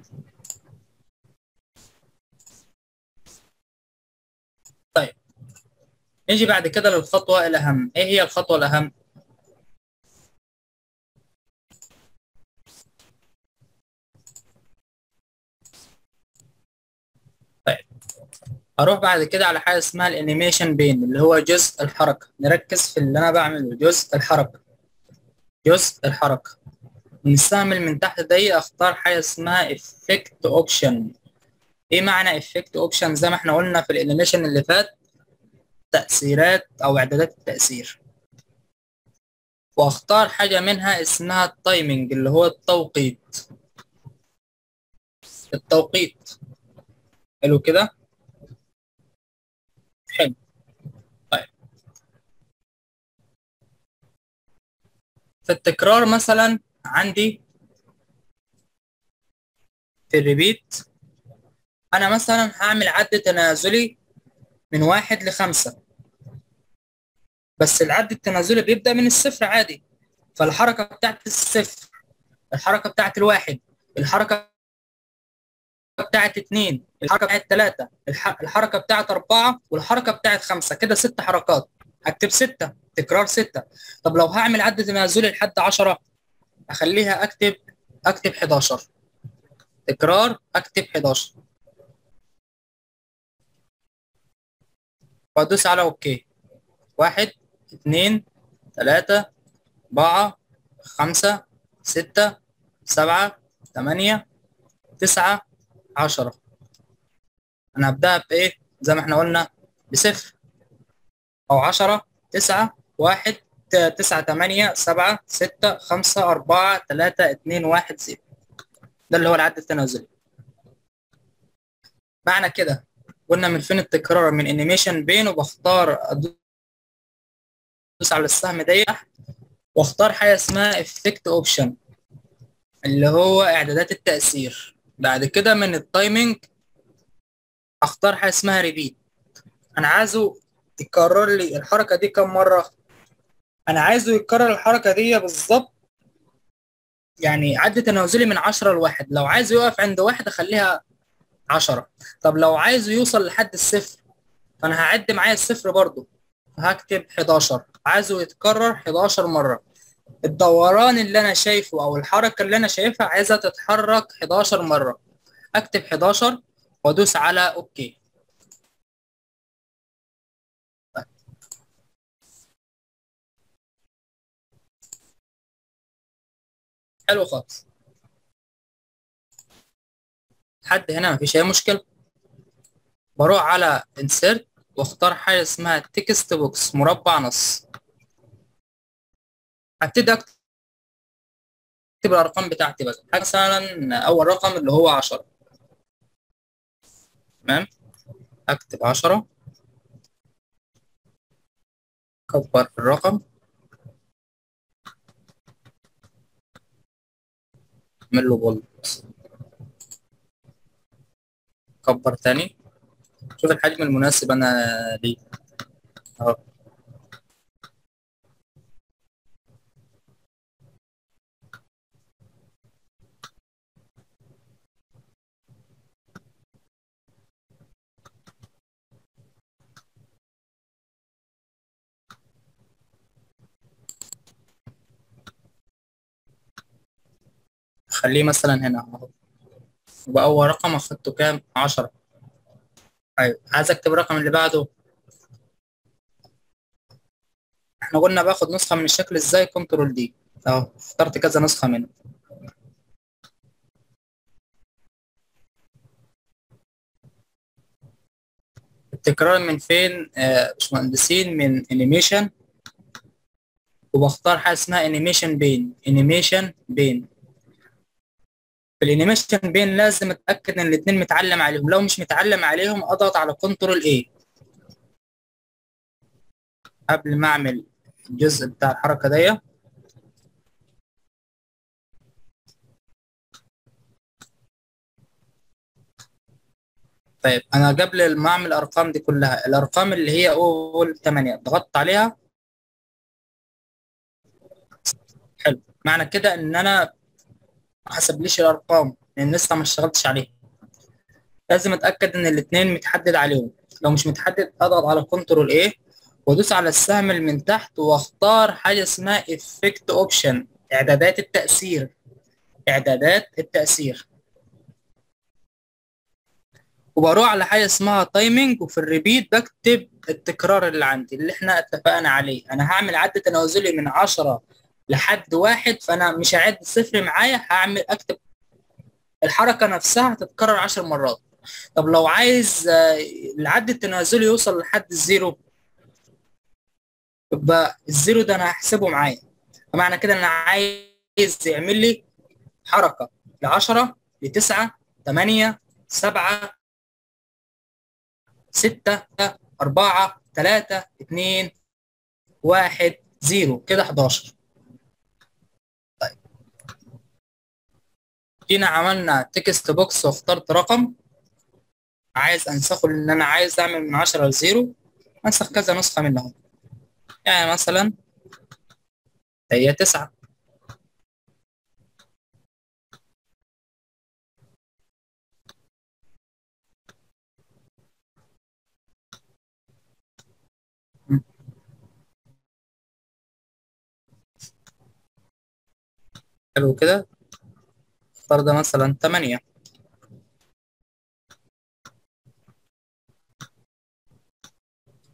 طيب نيجي بعد كده للخطوة الأهم. إيه هي الخطوة الأهم؟ هروح بعد كده على حاجة اسمها ال animation pane اللي هو جزء الحركة. نركز في اللي أنا بعمله جزء الحركة. جزء الحركة. نستعمل من تحت دي أختار حاجة اسمها effect option إيه معنى effect option زي ما إحنا قلنا في ال animation اللي فات تأثيرات أو إعدادات التأثير. وأختار حاجة منها اسمها ال timing اللي هو التوقيت. التوقيت. حلو كده؟ حلو. طيب. في التكرار مثلا عندي في الريبيت أنا مثلا هعمل عد تنازلي من واحد لخمسة. بس العد التنازلي بيبدأ من الصفر عادي. فالحركة بتاعت الصفر الحركة بتاعت الواحد الحركة بتاعت اتنين الحركة بتاعت تلاتة الح... الحركة بتاعت أربعة والحركة بتاعت خمسة. كده ست حركات. هكتب ستة تكرار ستة. طب لو هعمل عد تنازلي لحد عشرة أخليها أكتب أكتب 11 تكرار أكتب 11 وأدوس على أوكي. واحد اتنين تلاتة أربعة خمسة ستة سبعة تمانية تسعة عشرة. أنا هبدأها بإيه؟ زي ما إحنا قلنا بصفر. أو عشرة تسعة واحد تسعة تمانية سبعة ستة خمسة أربعة تلاتة اتنين واحد zero. ده اللي هو العد التنازلي. معنى كده قلنا من فين التكرار؟ من animation pane وبختار أدوس على السهم ده واختار حاجة اسمها effect option اللي هو إعدادات التأثير. بعد كده من ال timing أختار حاجة اسمها repeat أنا عايزه يكرر لي الحركة دي كم مرة؟ أنا عايزه يكرر الحركة دي بالظبط يعني عد تنازلي من 10 لواحد. لو عايز يقف عند واحد أخليها 10 طب لو عايزه يوصل لحد الصفر فأنا هعد معايا الصفر برضو هكتب 11 عايزه يتكرر 11 مرة. الدوران اللي أنا شايفه أو الحركة اللي أنا شايفها عايزها تتحرك 11 مرة. أكتب 11 وأدوس على okay. طيب. حلو خالص. لحد هنا مفيش أي مشكلة. بروح على insert واختار حاجة اسمها text box مربع نص. هبتدي أكتب الأرقام بتاعتي بقى مثلا أول رقم اللي هو 10 تمام؟ أكتب 10 كبر الرقم. أعمل له بولد كبر تاني. شوف الحجم المناسب أنا ليه. أهو. خليه مثلا هنا أهو. يبقى اول رقم أخدته كام؟ 10 أيوه عايز أكتب الرقم اللي بعده؟ إحنا قلنا باخد نسخة من الشكل إزاي؟ control D أهو اخترت كذا نسخة منه. التكرار من فين؟ آه يا باشمهندسين من animation وبختار حاجة اسمها animation pane. animation pane. في ال animation pane لازم اتاكد ان الاثنين متعلم عليهم. لو مش متعلم عليهم اضغط على control A قبل ما اعمل الجزء بتاع الحركة دي طيب أنا قبل ما اعمل الارقام دي كلها الارقام اللي هي اول 8 ضغطت عليها؟ حلو. معنى كده ان أنا ما حسبليش الأرقام لأن لسه ما اشتغلتش عليها. لازم أتأكد إن الاثنين متحدد عليهم. لو مش متحدد أضغط على control A وأدوس على السهم اللي من تحت وأختار حاجة اسمها effect option إعدادات التأثير. إعدادات التأثير. وبروح على حاجة اسمها timing وفي ال repeat بكتب التكرار اللي عندي اللي إحنا اتفقنا عليه. أنا هعمل عد تنازلي من 10 لحد واحد فأنا مش هعد صفر معايا هعمل أكتب الحركة نفسها هتتكرر 10 مرات. طب لو عايز آه، العد التنازلي يوصل لحد ال zero يبقى ال zero ده أنا هحسبه معايا. فمعنى كده أنا عايز يعمل لي حركة ل 10 ل 9 8 7 6 4 3 2 1 0 كده 11 جينا عملنا text box واخترت رقم عايز أنسخه لأن أنا عايز أعمل من 10 ل 0 أنسخ كذا نسخة منهم. يعني مثلا هي 9 حلو كده؟ ده مثلا 8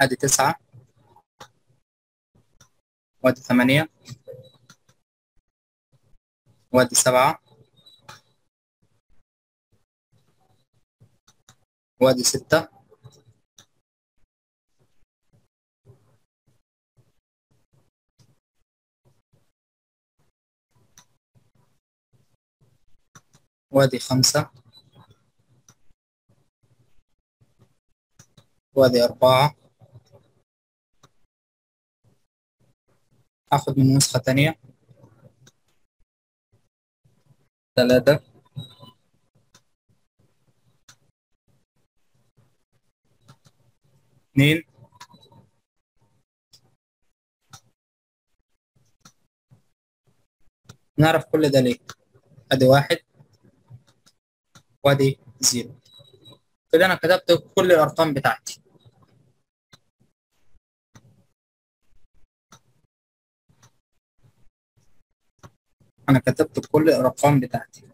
أدي 9 وأدي 8 وأدي 7 وأدي 6 وادي خمسة. وادي أربعة. هاخد من نسخة تانية. ثلاثة اثنين. نعرف كل ده ليه أدي واحد. وادي زيرو. كده أنا كتبت كل الأرقام بتاعتي. أنا كتبت كل الأرقام بتاعتي.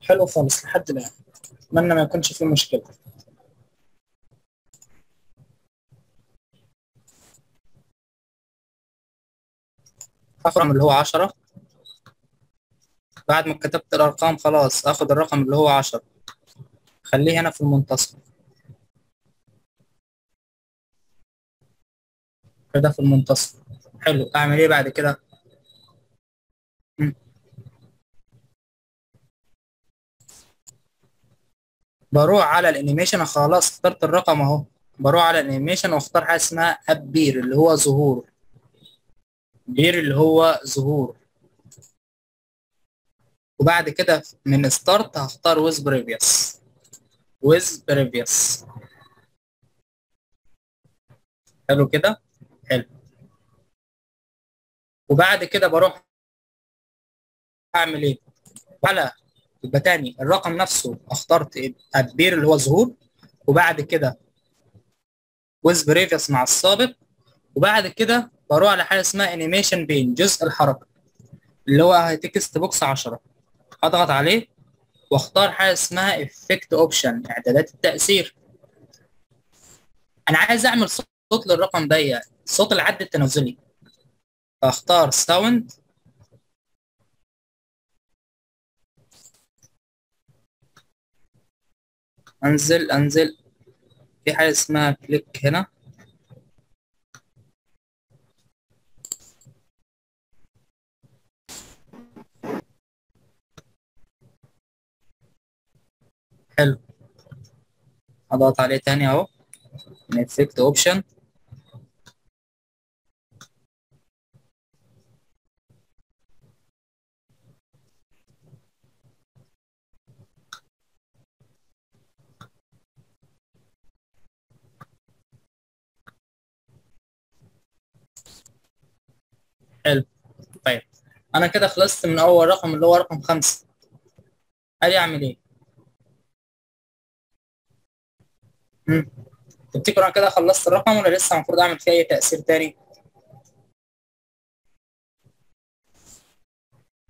حلو خالص لحد الآن. أتمنى ما يكونش فيه مشكلة. الرقم اللي هو 10 بعد ما كتبت الأرقام خلاص آخد الرقم اللي هو 10 خليه هنا في المنتصف. كده في المنتصف. حلو. أعمل إيه بعد كده؟ مم. بروح على ال animation خلاص اخترت الرقم اهو. بروح على ال animation واختار حاجة اسمها appear اللي هو ظهور. appear اللي هو ظهور. وبعد كده من start هختار with previous with previous حلو كده؟ حلو. وبعد كده بروح اعمل إيه؟ على يبقى تاني. الرقم نفسه اخترت appear اللي هو ظهور وبعد كده with previous مع السابق وبعد كده بروح على حاجة اسمها animation pane جزء الحركة اللي هو text box 10 اضغط عليه واختار حاجة اسمها effect option إعدادات التأثير. أنا عايز أعمل صوت للرقم ده يعني صوت العد التنازلي. اختار sound أنزل أنزل. في حاجة اسمها click هنا. حلو. اضغط عليه تاني أهو. من effect option حلو. طيب. أنا كده خلصت من أول رقم اللي هو رقم خمسة. أجي أعمل إيه؟ مم. تفتكروا أنا كده خلصت الرقم ولا لسه المفروض أعمل فيه أي تأثير تاني؟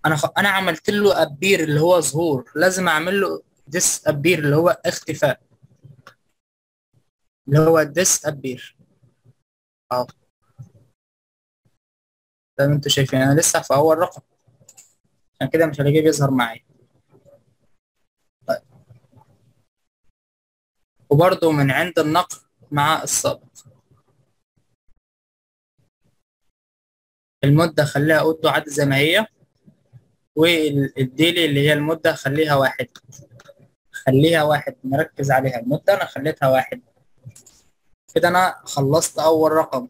أنا خ... أنا عملت له appear اللي هو ظهور. لازم أعمل له disappear اللي هو اختفاء. اللي هو disappear اهو زي ما أنتوا شايفين. أنا لسه في أول رقم. عشان كده مش هلاقيه بيظهر معايا. طيب. وبرضه من عند النقل مع السابق المدة خليها اوتو عد هي. والديلي اللي هي المدة خليها واحد. خليها واحد. نركز عليها. المدة أنا خليتها واحد. كده أنا خلصت أول رقم.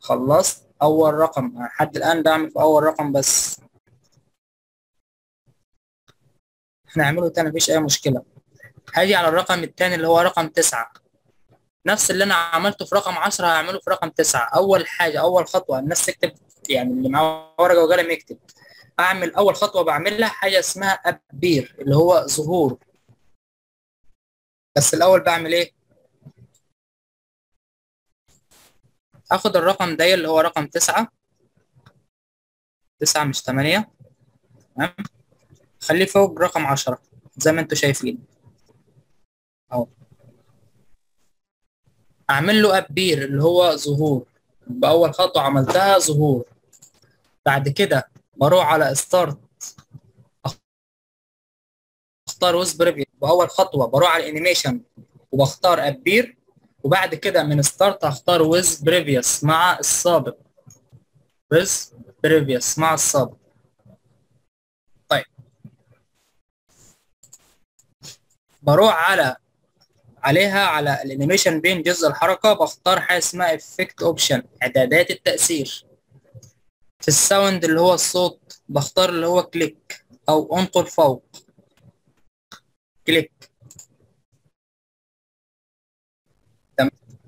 خلصت أول رقم. لحد الآن بعمل في أول رقم بس. هنعمله تاني مفيش أي مشكلة. هاجي على الرقم التاني اللي هو رقم تسعة. نفس اللي أنا عملته في رقم عشرة هعمله في رقم تسعة. أول حاجة أول خطوة الناس تكتب يعني اللي معاه ورقة وقلم يكتب. أعمل أول خطوة بعملها حاجة اسمها أبير اللي هو ظهور. بس الأول بعمل إيه؟ آخد الرقم ده اللي هو رقم تسعة. تسعة مش تمانية. تمام؟ خليه فوق رقم عشرة زي ما أنتوا شايفين. أهو. أعمل له appear اللي هو ظهور. باول خطوة عملتها ظهور. بعد كده بروح على start أختار previous باول خطوة بروح على ال animation وبختار appear. وبعد كده من start هختار with previous مع السابق. with previous مع السابق. طيب. بروح على عليها على ال animation بين جزء الحركة بختار حاجة اسمها effect option إعدادات التأثير. في ال sound اللي هو الصوت بختار اللي هو click أو انقل فوق. click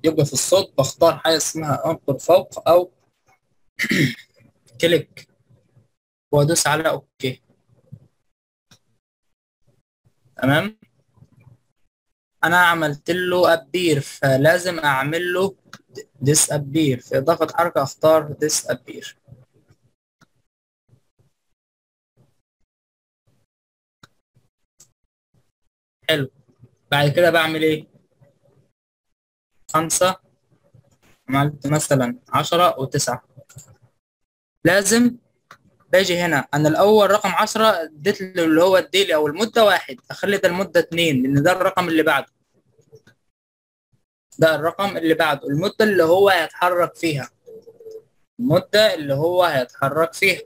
يبقى في الصوت بختار حاجة اسمها انقل فوق أو click. وأدوس على okay. تمام؟ أنا عملت له appear فلازم أعمل له disappear في إضافة حركة أختار disappear حلو. بعد كده بعمل إيه؟ خمسة. عملت مثلا عشرة وتسعة لازم باجي هنا. أنا الأول رقم عشرة اديت له اللي هو الديلي أو المدة واحد. أخلي ده المدة اتنين لأن ده الرقم اللي بعده. ده الرقم اللي بعده. المدة اللي هو هيتحرك فيها. المدة اللي هو هيتحرك فيها.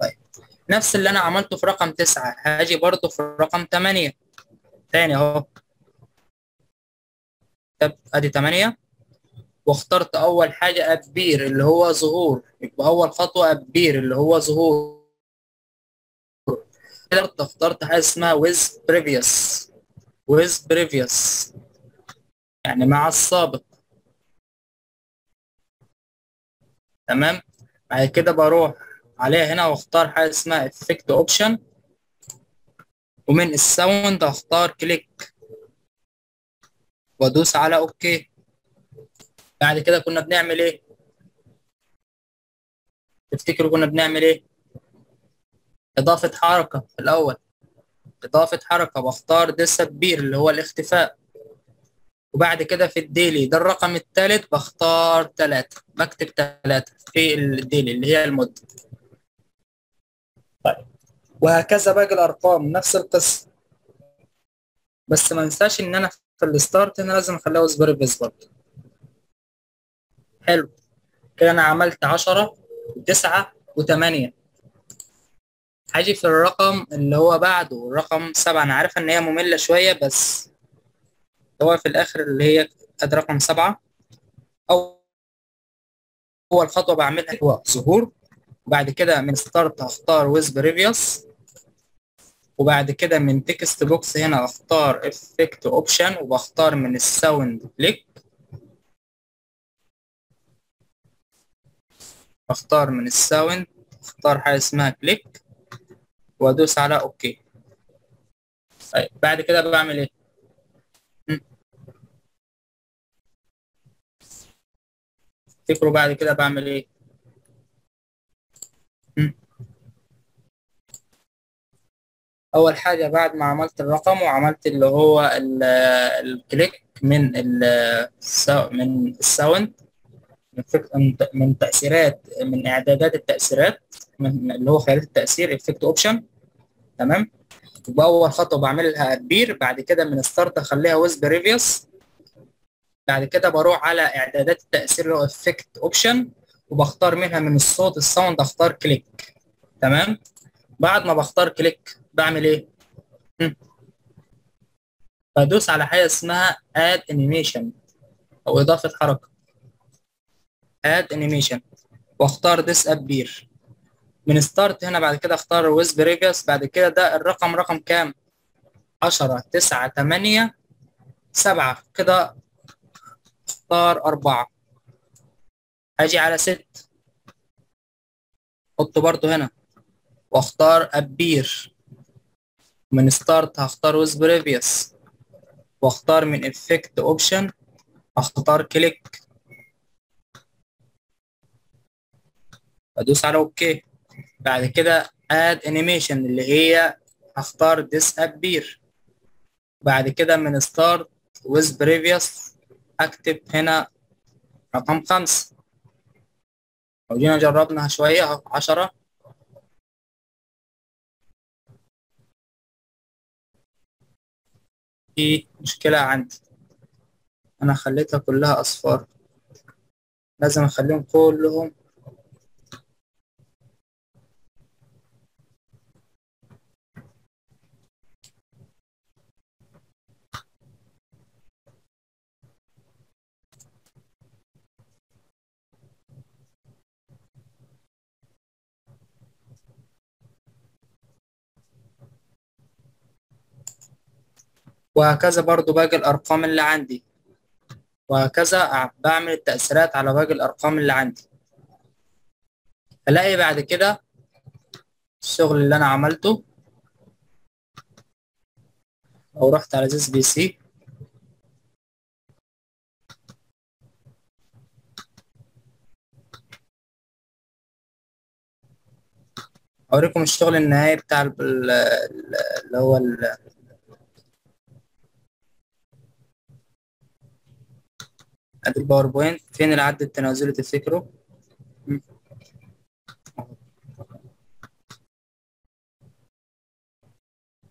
طيب. نفس اللي أنا عملته في رقم تسعة. هاجي برضه في رقم تمانية. تاني أهو. ادي تمانية. واخترت أول حاجة أبير اللي هو ظهور. يبقى أول خطوة أبير اللي هو ظهور. اخترت اخترت حاجة اسمها with previous. with previous. يعني مع السابق. تمام؟ بعد كده بروح عليها هنا واختار حاجة اسمها effect option. ومن ال sound اختار click وأدوس على okay. بعد كده كنا بنعمل إيه؟ تفتكروا كنا بنعمل إيه؟ إضافة حركة في الأول. إضافة حركة بختار disappear اللي هو الاختفاء. وبعد كده في الديلي ده الرقم الثالث بختار ثلاثة بكتب ثلاثة في الديلي اللي هي المدة. طيب. وهكذا باقي الأرقام نفس القصة. بس ما انساش إن أنا في الستارت هنا لازم أخليها وزبر برضه. حلو. كده أنا عملت عشرة وتسعة وثمانية هاجي في الرقم اللي هو بعده الرقم سبعة. أنا عارف إن هي مملة شوية بس هو في الآخر اللي هي add رقم سبعة. أو أول خطوة بعملها هو ظهور. وبعد كده من start هختار with previous وبعد كده من text box هنا اختار effect option وبختار من ال sound click اختار من ال sound اختار حاجة اسمها click وادوس على okay طيب بعد كده بعمل إيه. تفتكروا بعد كده بعمل إيه؟ أول حاجة بعد ما عملت الرقم وعملت اللي هو ال- ال click من من ال sound من من تأثيرات من إعدادات التأثيرات من اللي هو خيارات التأثير effect option تمام؟ يبقى اول خطوة بعملها appear بعد كده من start أخليها with previous بعد كده بروح على إعدادات التأثير اللي هو effect option وبختار منها من الصوت ال sound أختار click تمام؟ بعد ما بختار click بعمل إيه. بدوس على حاجة اسمها add animation أو إضافة حركة. add animation واختار disappear من start هنا بعد كده اختار with previous بعد كده ده الرقم رقم كام؟ 10 9 8 7 كده اختار 4 هاجي على 6 أحط برضو هنا. واختار appear من start هختار with previous واختار من effect option اختار click ادوس على okay بعد كده add animation اللي هي هختار disappear بعد كده من start with previous اكتب هنا رقم خمسة. لو جينا جربناها شوية عشرة. في مشكلة عندي. أنا خليتها كلها أصفار. لازم أخليهم كلهم وهكذا برضو باقي الأرقام اللي عندي. وهكذا بعمل التأثيرات على باقي الأرقام اللي عندي. ألاقي بعد كده الشغل اللي أنا عملته. أو رحت على زيس بي سي. أوريكم الشغل النهائي بتاع ال- ال- اللي هو أدي ال PowerPoint. فين العد التنازلي تفتكروا مم.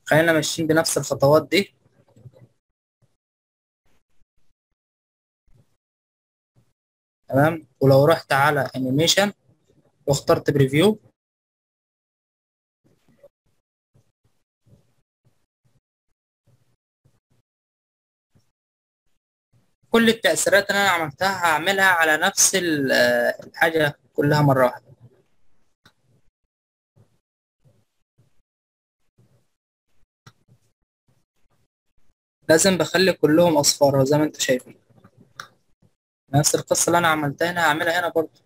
خلينا ماشيين بنفس الخطوات دي. تمام؟ ولو رحت على animation واخترت بريفيو كل التأثيرات اللي أنا عملتها هعملها على نفس ال- الحاجة كلها مرة واحدة. لازم بخلي كلهم أصفار زي ما أنتوا شايفين نفس القصة اللي أنا عملتها هنا هعملها هنا برضه.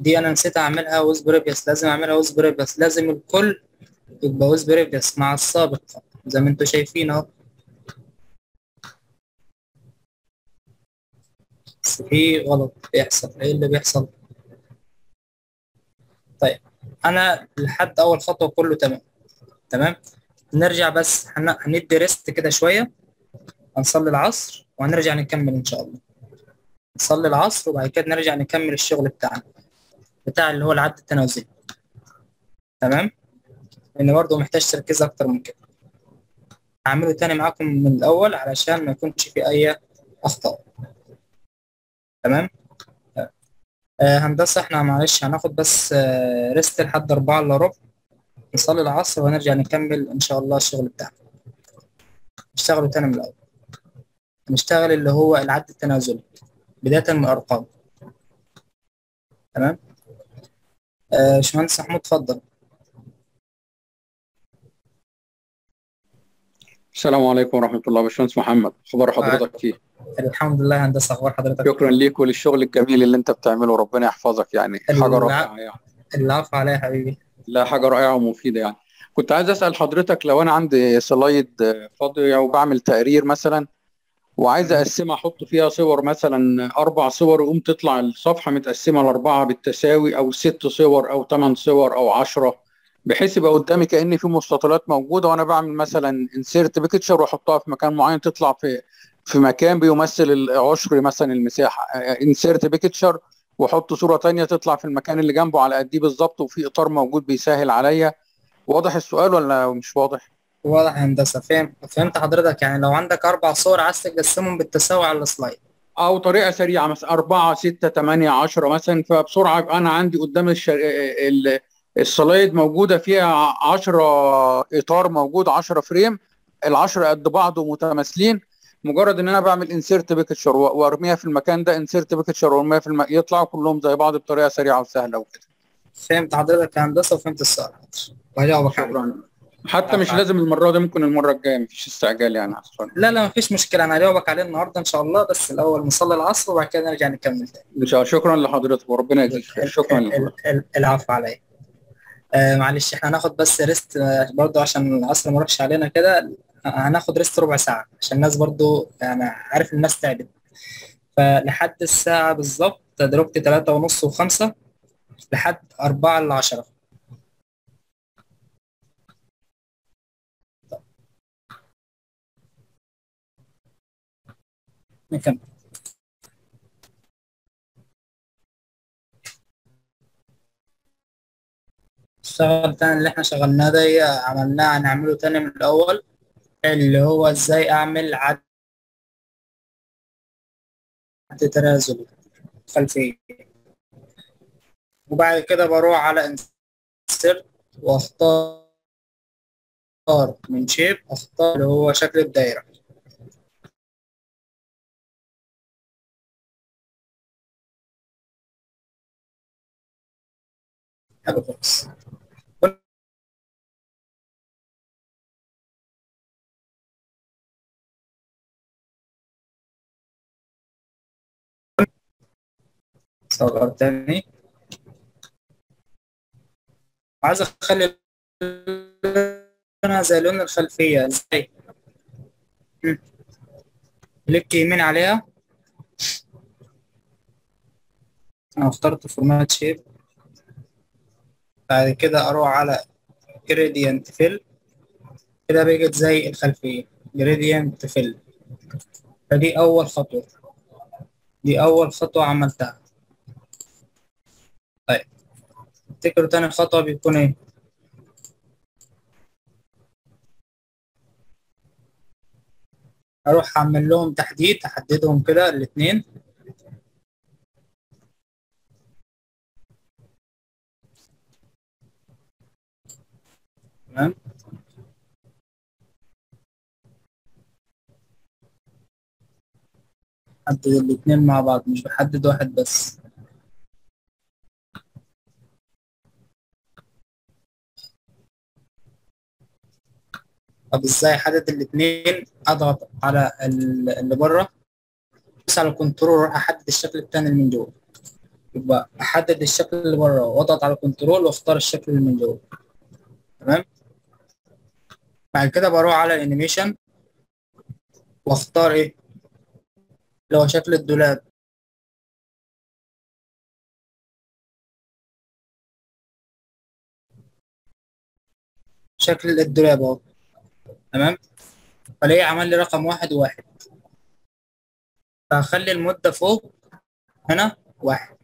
دي أنا نسيت أعملها with previous لازم أعملها with previous لازم الكل يبقى with previous مع السابق. زي ما أنتوا شايفين أهو. في غلط بيحصل. إيه اللي بيحصل؟ طيب أنا لحد أول خطوة كله تمام. تمام؟ نرجع بس هن- هندي reset كده شوية. هنصلي العصر وهنرجع نكمل إن شاء الله. نصلي العصر وبعد كده نرجع نكمل الشغل بتاعنا بتاع اللي هو العد التنازلي تمام؟ لأن برضه محتاج تركيز أكتر من كده. هعمله تاني معاكم من الأول علشان ما يكونش في أي أخطاء. تمام؟ آه هندسة إحنا معلش هناخد بس آه ريست لحد أربعة إلا ربع. نصلي العصر وهنرجع نكمل إن شاء الله الشغل بتاعنا. نشتغلوا تاني من الأول. هنشتغل اللي هو العد التنازلي بداية من الأرقام. تمام؟ آه، باشمهندس محمود اتفضل. السلام عليكم ورحمة الله. باشمهندس محمد خبر حضرتك إيه؟ الحمد لله هندسة أخبار حضرتك؟ شكرا ليك وللشغل الجميل اللي أنت بتعمله ربنا يحفظك يعني. حاجة الع- رائعة يعني. العفو عليا يا حبيبي. لا حاجة رائعة ومفيدة يعني. كنت عايز أسأل حضرتك لو أنا عندي slide فاضية وبعمل تقرير مثلا وعايز أقسمها أحط فيها صور مثلا أربع صور وقوم تطلع الصفحة متقسمة لأربعة بالتساوي أو ست صور أو ثمان صور أو عشرة بحيث يبقى قدامي كأن في مستطيلات موجودة وأنا بعمل مثلا insert picture وأحطها في مكان معين تطلع في في مكان بيمثل العشر مثلا المساحة. insert picture واحط صورة تانية تطلع في المكان اللي جنبه على قديه بالظبط وفي إطار موجود بيسهل عليا. واضح السؤال ولا مش واضح؟ واضح يا هندسة. فهم فهمت حضرتك. يعني لو عندك أربع صور عايز تقسمهم بالتساوي على ال slide. أو طريقة سريعة مثلا أربعة ستة تمانية عشرة مثلا. فبسرعة يبقى أنا عندي قدام الشر... ال... ال slide موجودة فيها عشرة إطار موجود عشرة frame. العشرة قد بعض ومتماثلين. مجرد إن أنا بعمل insert picture وأرميها في المكان ده insert picture وأرميها في الم... يطلعوا كلهم زي بعض بطريقة سريعة وسهلة وكده. فهمت حضرتك يا هندسة وفهمت السؤال. وهجاوبك شكرا. حتى مش لازم المرة دي ممكن المرة الجاية مفيش استعجال يعني السؤال. لا لا مفيش مشكلة. أنا هجاوبك عليه النهاردة إن شاء الله بس الأول نصلي العصر وبعد كده نرجع نكمل تاني. إن شاء الله. شكرا لحضرتك وربنا يجزيك خير. شكرا العفو عليا آه معلش إحنا هناخد بس ريست آه، برضو عشان العصر ما يروحش علينا كده. هناخد ريست ربع ساعة عشان الناس برضو يعني عارف الناس تعبت. فلحد الساعة بالظبط دلوقتي تلاتة ونص وخمسة لحد أربعة إلا عشرة. نكمل. الشغل تاني اللي إحنا شغلناه ده عملناه هنعمله تاني من الأول. اللي هو إزاي أعمل عد تنازلي خلفية. وبعد كده بروح على انسرت وأختار من شيب أختار اللي هو شكل الدايرة. حلو خالص صغر تاني. عايز أخلي لونها زي لون الخلفية إزاي. click يمين عليها. أنا اخترت format shape بعد كده أروح على gradient fill كده بقت زي الخلفية gradient fill فدي أول خطوة. دي أول خطوة عملتها طيب تفتكروا تاني خطوة بيكون إيه؟ أروح أعمل لهم تحديد أحددهم كده الاثنين تمام. أحدد الاثنين مع بعض مش بحدد واحد بس. طب إزاي أحدد الاثنين أضغط على ال- اللي بره؟ بس على control أروح أحدد الشكل الثاني من جوه. يبقى أحدد الشكل اللي بره وأضغط على control وأختار الشكل اللي من جوه. تمام؟ بعد كده بروح على ال animation وأختار إيه؟ اللي هو شكل الدولاب. شكل الدولاب أهو. تمام؟ فليه عمل لي رقم واحد وواحد فهخلي المدة فوق هنا واحد.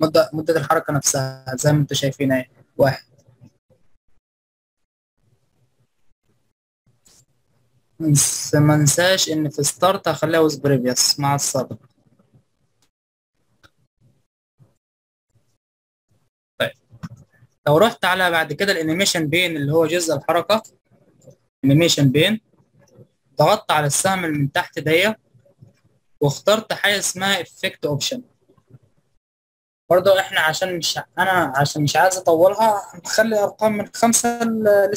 مدة مدة الحركة نفسها زي ما أنتم شايفين اهي واحد. ما انساش إن في start هخليها with previous مع السابق طيب لو رحت على بعد كده ال animation pane اللي هو جزء الحركة animation pane ضغطت على السهم اللي من تحت دي واخترت حاجة اسمها effect option برضه إحنا عشان مش أنا عشان مش عايز أطولها هنخلي أرقام من خمسة ل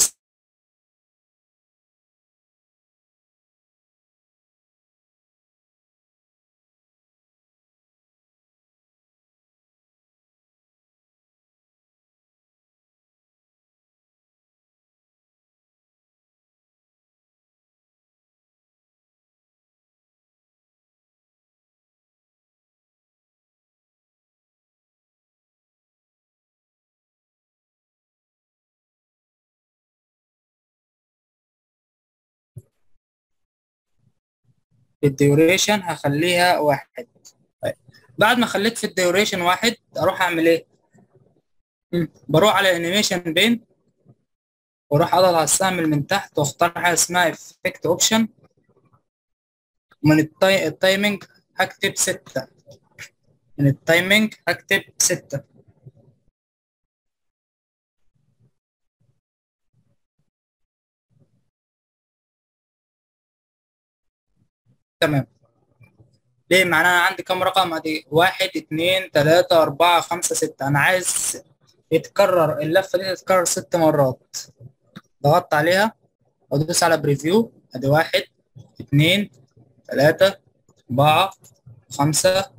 ال duration هخليها واحد. طيب. بعد ما خليت في ال duration واحد أروح أعمل إيه. بروح على animation pane وأروح أضغط على السهم من تحت واختار حاجة اسمها effect option من ال ti... ال timing هكتب ستة. من ال timing هكتب ستة. ليه معناه أنا عندي كام رقم أدي واحد اتنين تلاتة أربعة خمسة ستة أنا عايز يتكرر اللفة دي تتكرر ست مرات ضغطت عليها وادوس على بريفيو أدي واحد اتنين تلاتة أربعة خمسة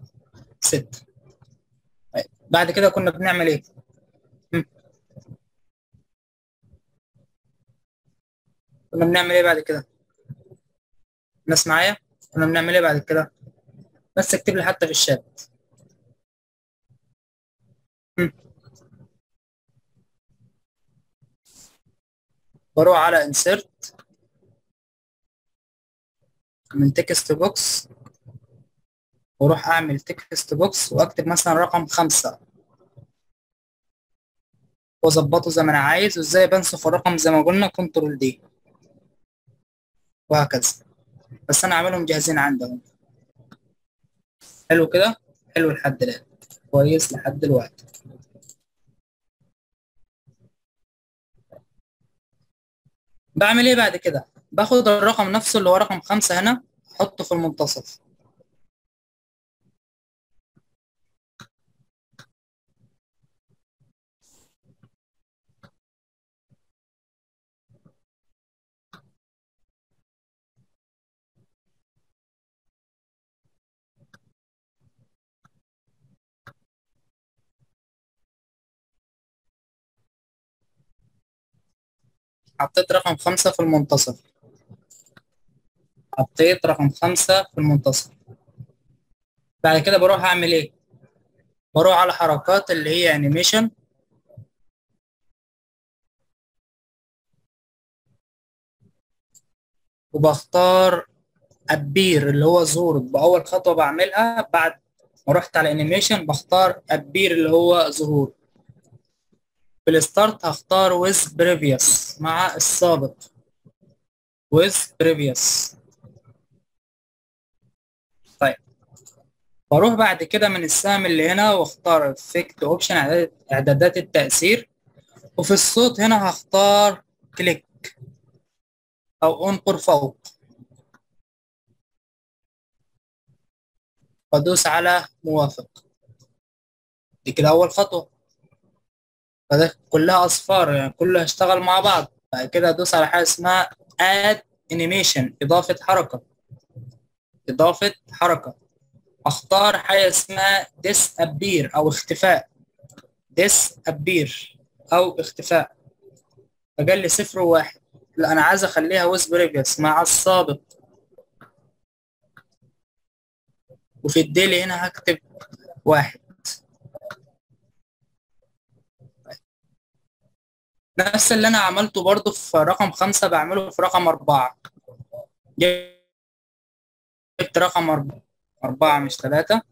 ستة طيب. بعد كده كنا بنعمل إيه؟ كنا بنعمل إيه بعد كده؟ الناس معايا؟ كنا بنعمل إيه بعد كده؟ بس اكتب لي حتى في الشات. بروح على insert. من text box وأروح أعمل text box وأكتب مثلا رقم خمسة. وأظبطه زي ما أنا عايز وإزاي بنسخ الرقم زي ما قلنا control D وهكذا. بس أنا عاملهم جاهزين عندهم. حلو كده؟ حلو لحد الآن. كويس لحد دلوقتي. بعمل إيه بعد كده؟ باخد الرقم نفسه اللي هو رقم خمسة هنا أحطه في المنتصف حطيت رقم خمسة في المنتصف. حطيت رقم خمسة في المنتصف. بعد كده بروح أعمل إيه؟ بروح على حركات اللي هي أنيميشن وبختار appear اللي هو ظهور بأول خطوة بعملها بعد ما رحت على animation بختار appear اللي هو ظهور في ال start هختار with previous. مع السابق. With previous. طيب. بروح بعد كده من السهم اللي هنا واختار effect option إعدادات التأثير. وفي الصوت هنا هختار click أو انقر فوق. وادوس على موافق. دي كده أول خطوة. فده كلها أصفار يعني كله هيشتغل مع بعض. بعد كده ادوس على حاجة اسمها add animation إضافة حركة. إضافة حركة. أختار حاجة اسمها disappear أو اختفاء. disappear أو اختفاء. فقال لي صفر وواحد. لا أنا عايز أخليها with previous مع السابق وفي الديلي هنا هكتب واحد. نفس اللي أنا عملته برضو في رقم خمسة بعمله في رقم أربعة. جبت رقم اربعة أربعة مش ثلاثة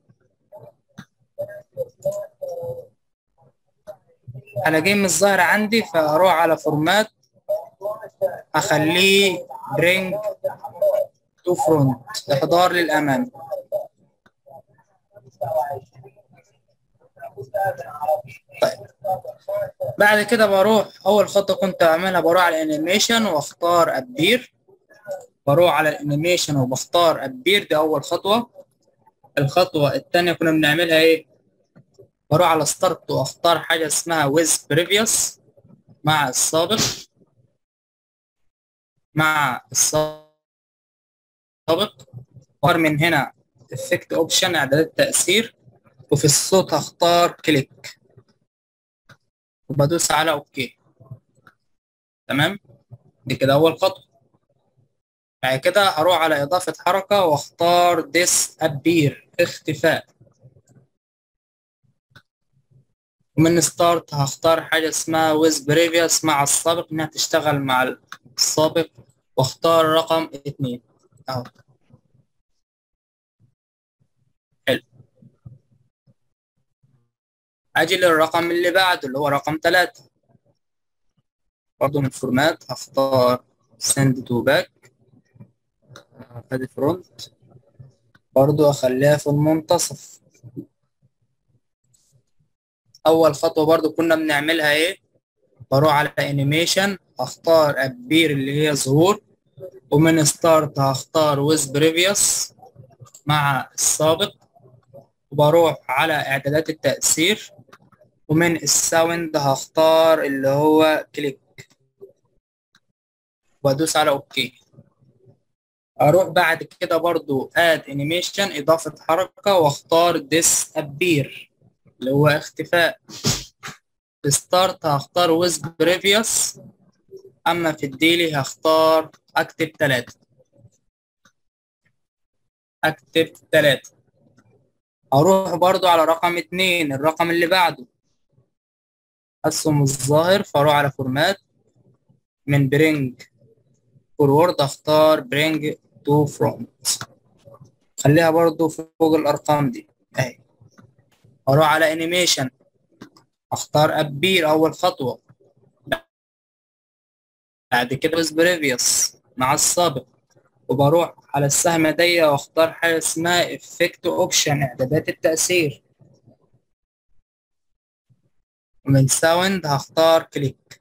الاقيه مش ظاهر عندي فاروح على فورمات أخليه bring to front إحضار للأمام. طيب بعد كده بروح أول خطوة كنت بعملها بروح على ال animation وأختار appear. بروح على ال animation وبختار appear دي أول خطوة. الخطوة الثانية كنا بنعملها إيه؟ بروح على start وأختار حاجة اسمها with previous مع السابق. مع السابق. واختار من هنا effect option إعدادات التاثير وفي الصوت هختار click. وبدوس على okay. تمام؟ دي كده أول خطوة. بعد كده هروح على إضافة حركة وأختار disappear اختفاء. ومن start هختار حاجة اسمها with previous مع السابق إنها تشتغل مع السابق. وأختار رقم اتنين أهو حلو أجي للرقم اللي بعده اللي هو رقم ثلاثة برضه من ال format هختار send to back. ادي front برضه أخليها في المنتصف. أول خطوة برضه كنا بنعملها إيه؟ بروح على animation اختار appear اللي هي ظهور. ومن start هختار with previous مع السابق. وبروح على إعدادات التأثير. ومن ال sound هختار اللي هو click وأدوس على okay أروح بعد كده برضو add animation إضافة حركة وأختار disappear اللي هو اختفاء. start هختار with previous أما في ال delay هختار اكتب ثلاثة اكتب ثلاثة أروح برضو على رقم اتنين الرقم اللي بعده. اسهم الظاهر فاروح على format من bring forward أختار bring to front خليها برضو فوق الأرقام دي. أهي. أروح على animation أختار appear أول خطوة. بعد كده with previous مع السابق. وبروح على السهم دي وأختار حاجة اسمها effect option إعدادات التأثير. ومن sound هختار click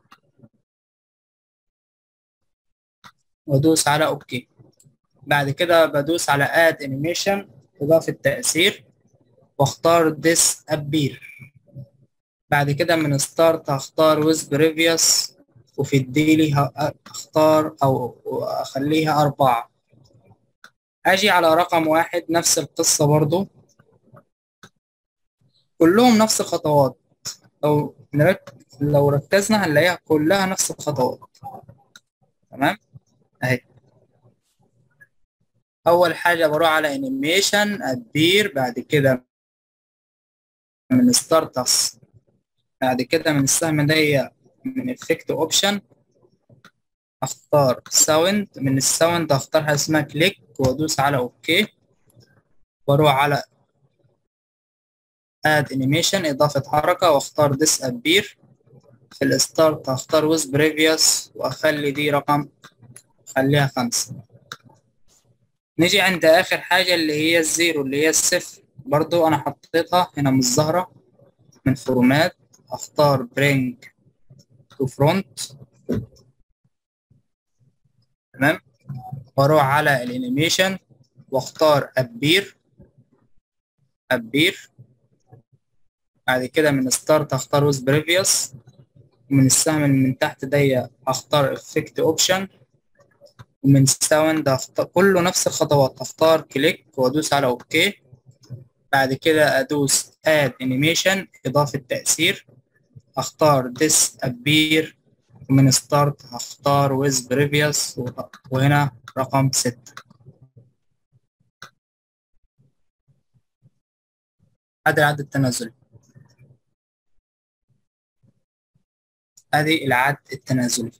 وادوس على okay بعد كده بدوس على add animation إضافة تأثير واختار disappear بعد كده من start هختار with previous وفي ال delay هختار أو أخليها أربعة. أجي على رقم واحد نفس القصة برضو. كلهم نفس الخطوات. لو. لو ركزنا هنلاقيها كلها نفس الخطوات. تمام؟ أهي. أول حاجة بروح على animation appear بعد كده من start بعد كده من السهم دي من effect option أختار sound من ال sound أختار حاجة اسمها click وأدوس على okay وأروح على add animation إضافة حركة واختار disappear في ال start هختار with previous وأخلي دي رقم خليها خمسة. نيجي عند آخر حاجة اللي هي ال zero اللي هي الصفر برضو أنا حطيتها هنا مش ظاهره من format اختار bring to front تمام؟ وأروح على ال animation واختار appear appear بعد كده من start اختار with previous ومن السهم اللي من تحت دي اختار effect option ومن sound اختار كله نفس الخطوات. اختار click وأدوس على okay بعد كده أدوس add animation إضافة تأثير. اختار disappear ومن start هختار with previous. وهنا رقم ستة. ادي العد التنازلي. ادي العد التنازلي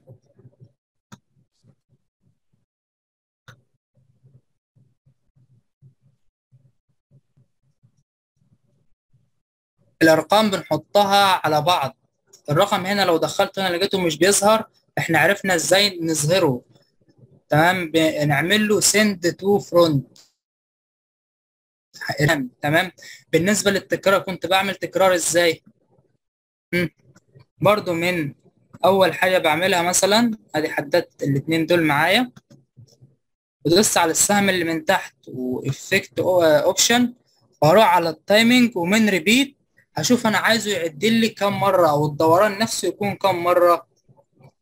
الأرقام بنحطها على بعض. الرقم هنا لو دخلته هنا لقيته مش بيظهر إحنا عرفنا إزاي نظهره. تمام؟ نعمل له send to front. تمام؟ بالنسبة للتكرار كنت بعمل تكرار إزاي. برضو من أول حاجة بعملها مثلا أدي حددت الاتنين دول معايا. بدوس على السهم اللي من تحت و effect option وأروح على ال timing ومن repeat هشوف أنا عايزه يعد لي كام مرة أو الدوران نفسه يكون كام مرة.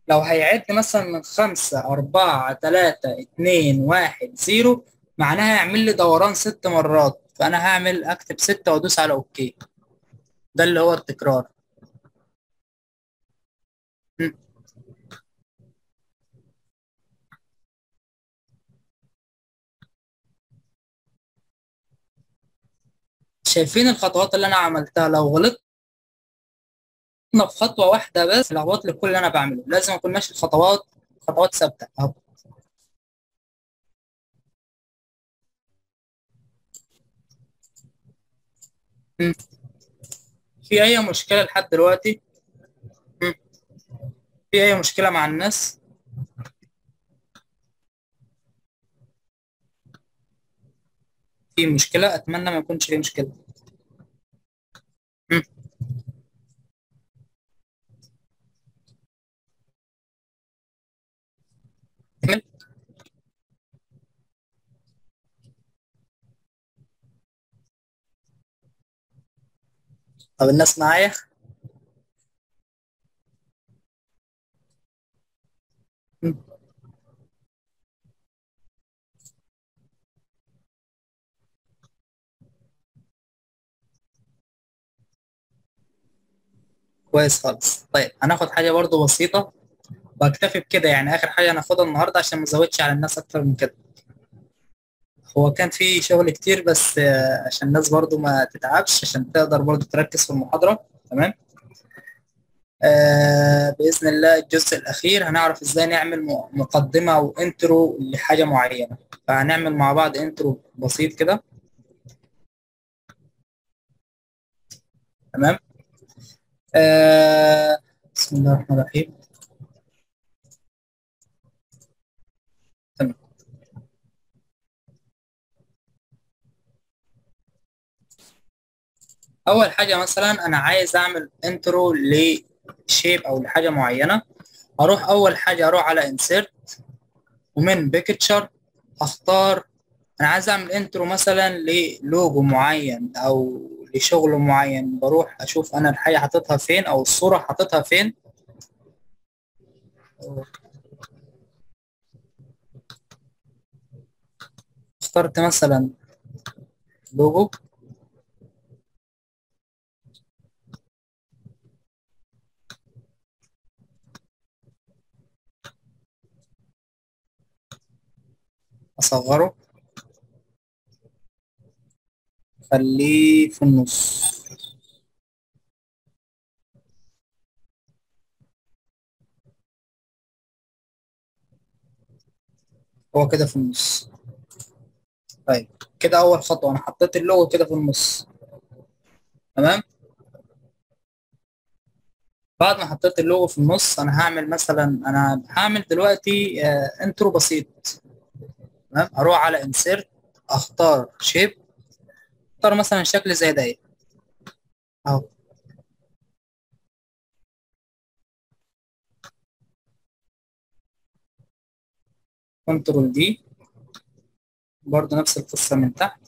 لو هيعد مثلا من خمسة أربعة تلاتة اتنين واحد zero معناها يعمل لي دوران ست مرات. فأنا هعمل أكتب ستة وأدوس على okay ده اللي هو التكرار. شايفين الخطوات اللي أنا عملتها لو غلطت في خطوة واحدة بس لخبط لي كل اللي أنا بعمله لازم أكون ماشي الخطوات خطوات ثابتة أهو م. في أي مشكلة لحد دلوقتي؟ في أي مشكلة مع الناس؟ في مشكلة أتمنى ما يكونش في مشكلة م. كمل. طب الناس معايا؟ كويس خالص. طيب هناخد حاجة برضو بسيطة. واكتفي بكده يعني آخر حاجة هناخدها النهاردة عشان ما أزودش على الناس أكتر من كده. هو كان في شغل كتير بس آه، عشان الناس برضو ما تتعبش عشان تقدر برضو تركز في المحاضرة تمام؟ آه بإذن الله الجزء الأخير هنعرف إزاي نعمل م- مقدمة أو intro لحاجة معينة. فهنعمل مع بعض intro بسيط كده. تمام؟ آه بسم الله الرحمن الرحيم. تمام. أول حاجة مثلا أنا عايز أعمل intro ل shape أو لحاجة معينة أروح أول حاجة أروح على insert ومن picture أختار أنا عايز أعمل intro مثلا للوجو معين أو لشغل معين بروح أشوف أنا الحاجة حاططها فين أو الصورة حاططها فين. اخترت مثلا لوجو أصغره. خليه في النص. هو كده في النص. طيب كده أول خطوة. أنا حطيت اللوجو كده في النص. تمام؟ بعد ما حطيت اللوجو في النص أنا هعمل مثلا أنا هعمل دلوقتي آه intro بسيط. تمام؟ أروح على insert أختار shape أختار مثلا شكل زي ده. أهو. control D برضه نفس القصة من تحت.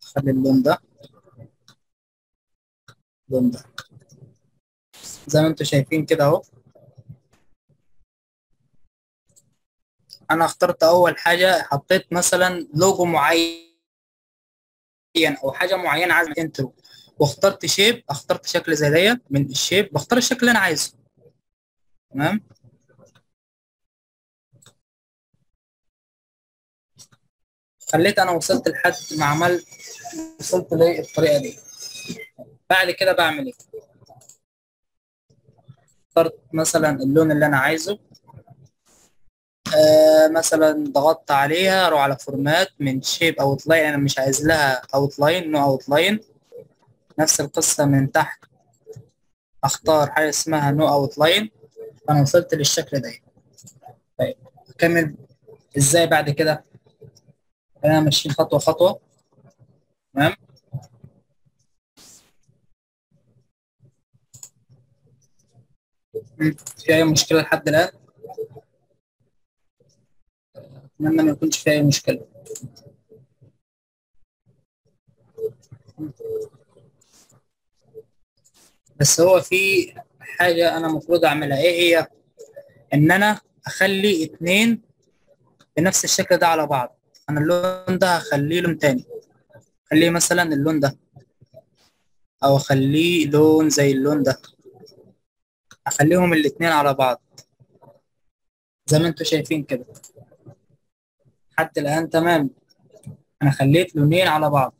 خلي اللون ده. اللون ده. زي ما أنتم شايفين كده أهو. أنا اخترت أول حاجة حطيت مثلا لوجو معين أو حاجة معينة عايز intro واخترت shape اخترت شكل زي ده من ال shape بختار الشكل اللي أنا عايزه. تمام؟ خليت أنا وصلت لحد ما عملت وصلت للطريقه دي. بعد كده بعمل إيه؟ اخترت مثلا اللون اللي أنا عايزه. آه مثلا ضغطت عليها أروح على format من shape outline أنا مش عايز لها outline no outline نفس القصة من تحت. أختار حاجة اسمها no outline أنا وصلت للشكل ده. طيب أكمل. إزاي بعد كده؟ خلينا ماشيين خطوة خطوة. تمام؟ في أي مشكلة لحد الآن؟ أتمنى ما يكونش في أي مشكلة. بس هو في حاجة أنا المفروض أعملها. إيه هي؟ إن أنا أخلي اتنين بنفس الشكل ده على بعض. أنا اللون ده هخليه لون تاني. خليه مثلا اللون ده. أو أخليه لون زي اللون ده. أخليهم الاتنين على بعض. زي ما أنتوا شايفين كده. حتى الآن تمام. أنا خليت لونين على بعض.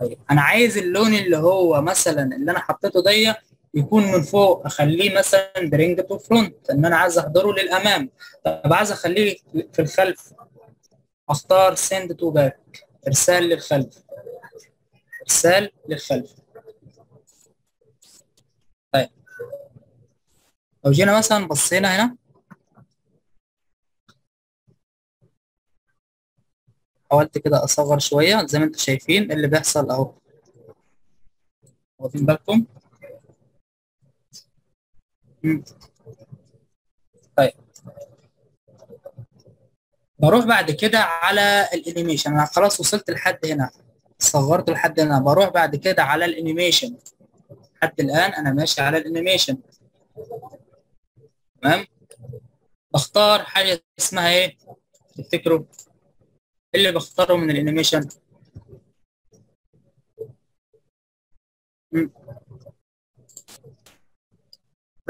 طيب أنا عايز اللون اللي هو مثلا اللي أنا حطيته ده يكون من فوق أخليه مثلا bring to front إن أنا عايز أحضره للأمام. طب عايز أخليه في الخلف. أختار send to back إرسال للخلف. إرسال للخلف طيب لو جينا مثلا بصينا هنا. حاولت كده أصغر شوية زي ما أنتم شايفين اللي بيحصل أهو. واخدين بالكم. طيب. بروح بعد كده على ال animation. أنا خلاص وصلت لحد هنا. صغرت لحد هنا. بروح بعد كده على ال animation. لحد الآن أنا ماشي على ال animation. تمام؟ بختار حاجة اسمها إيه؟ تفتكروا اللي بختاره من ال animation.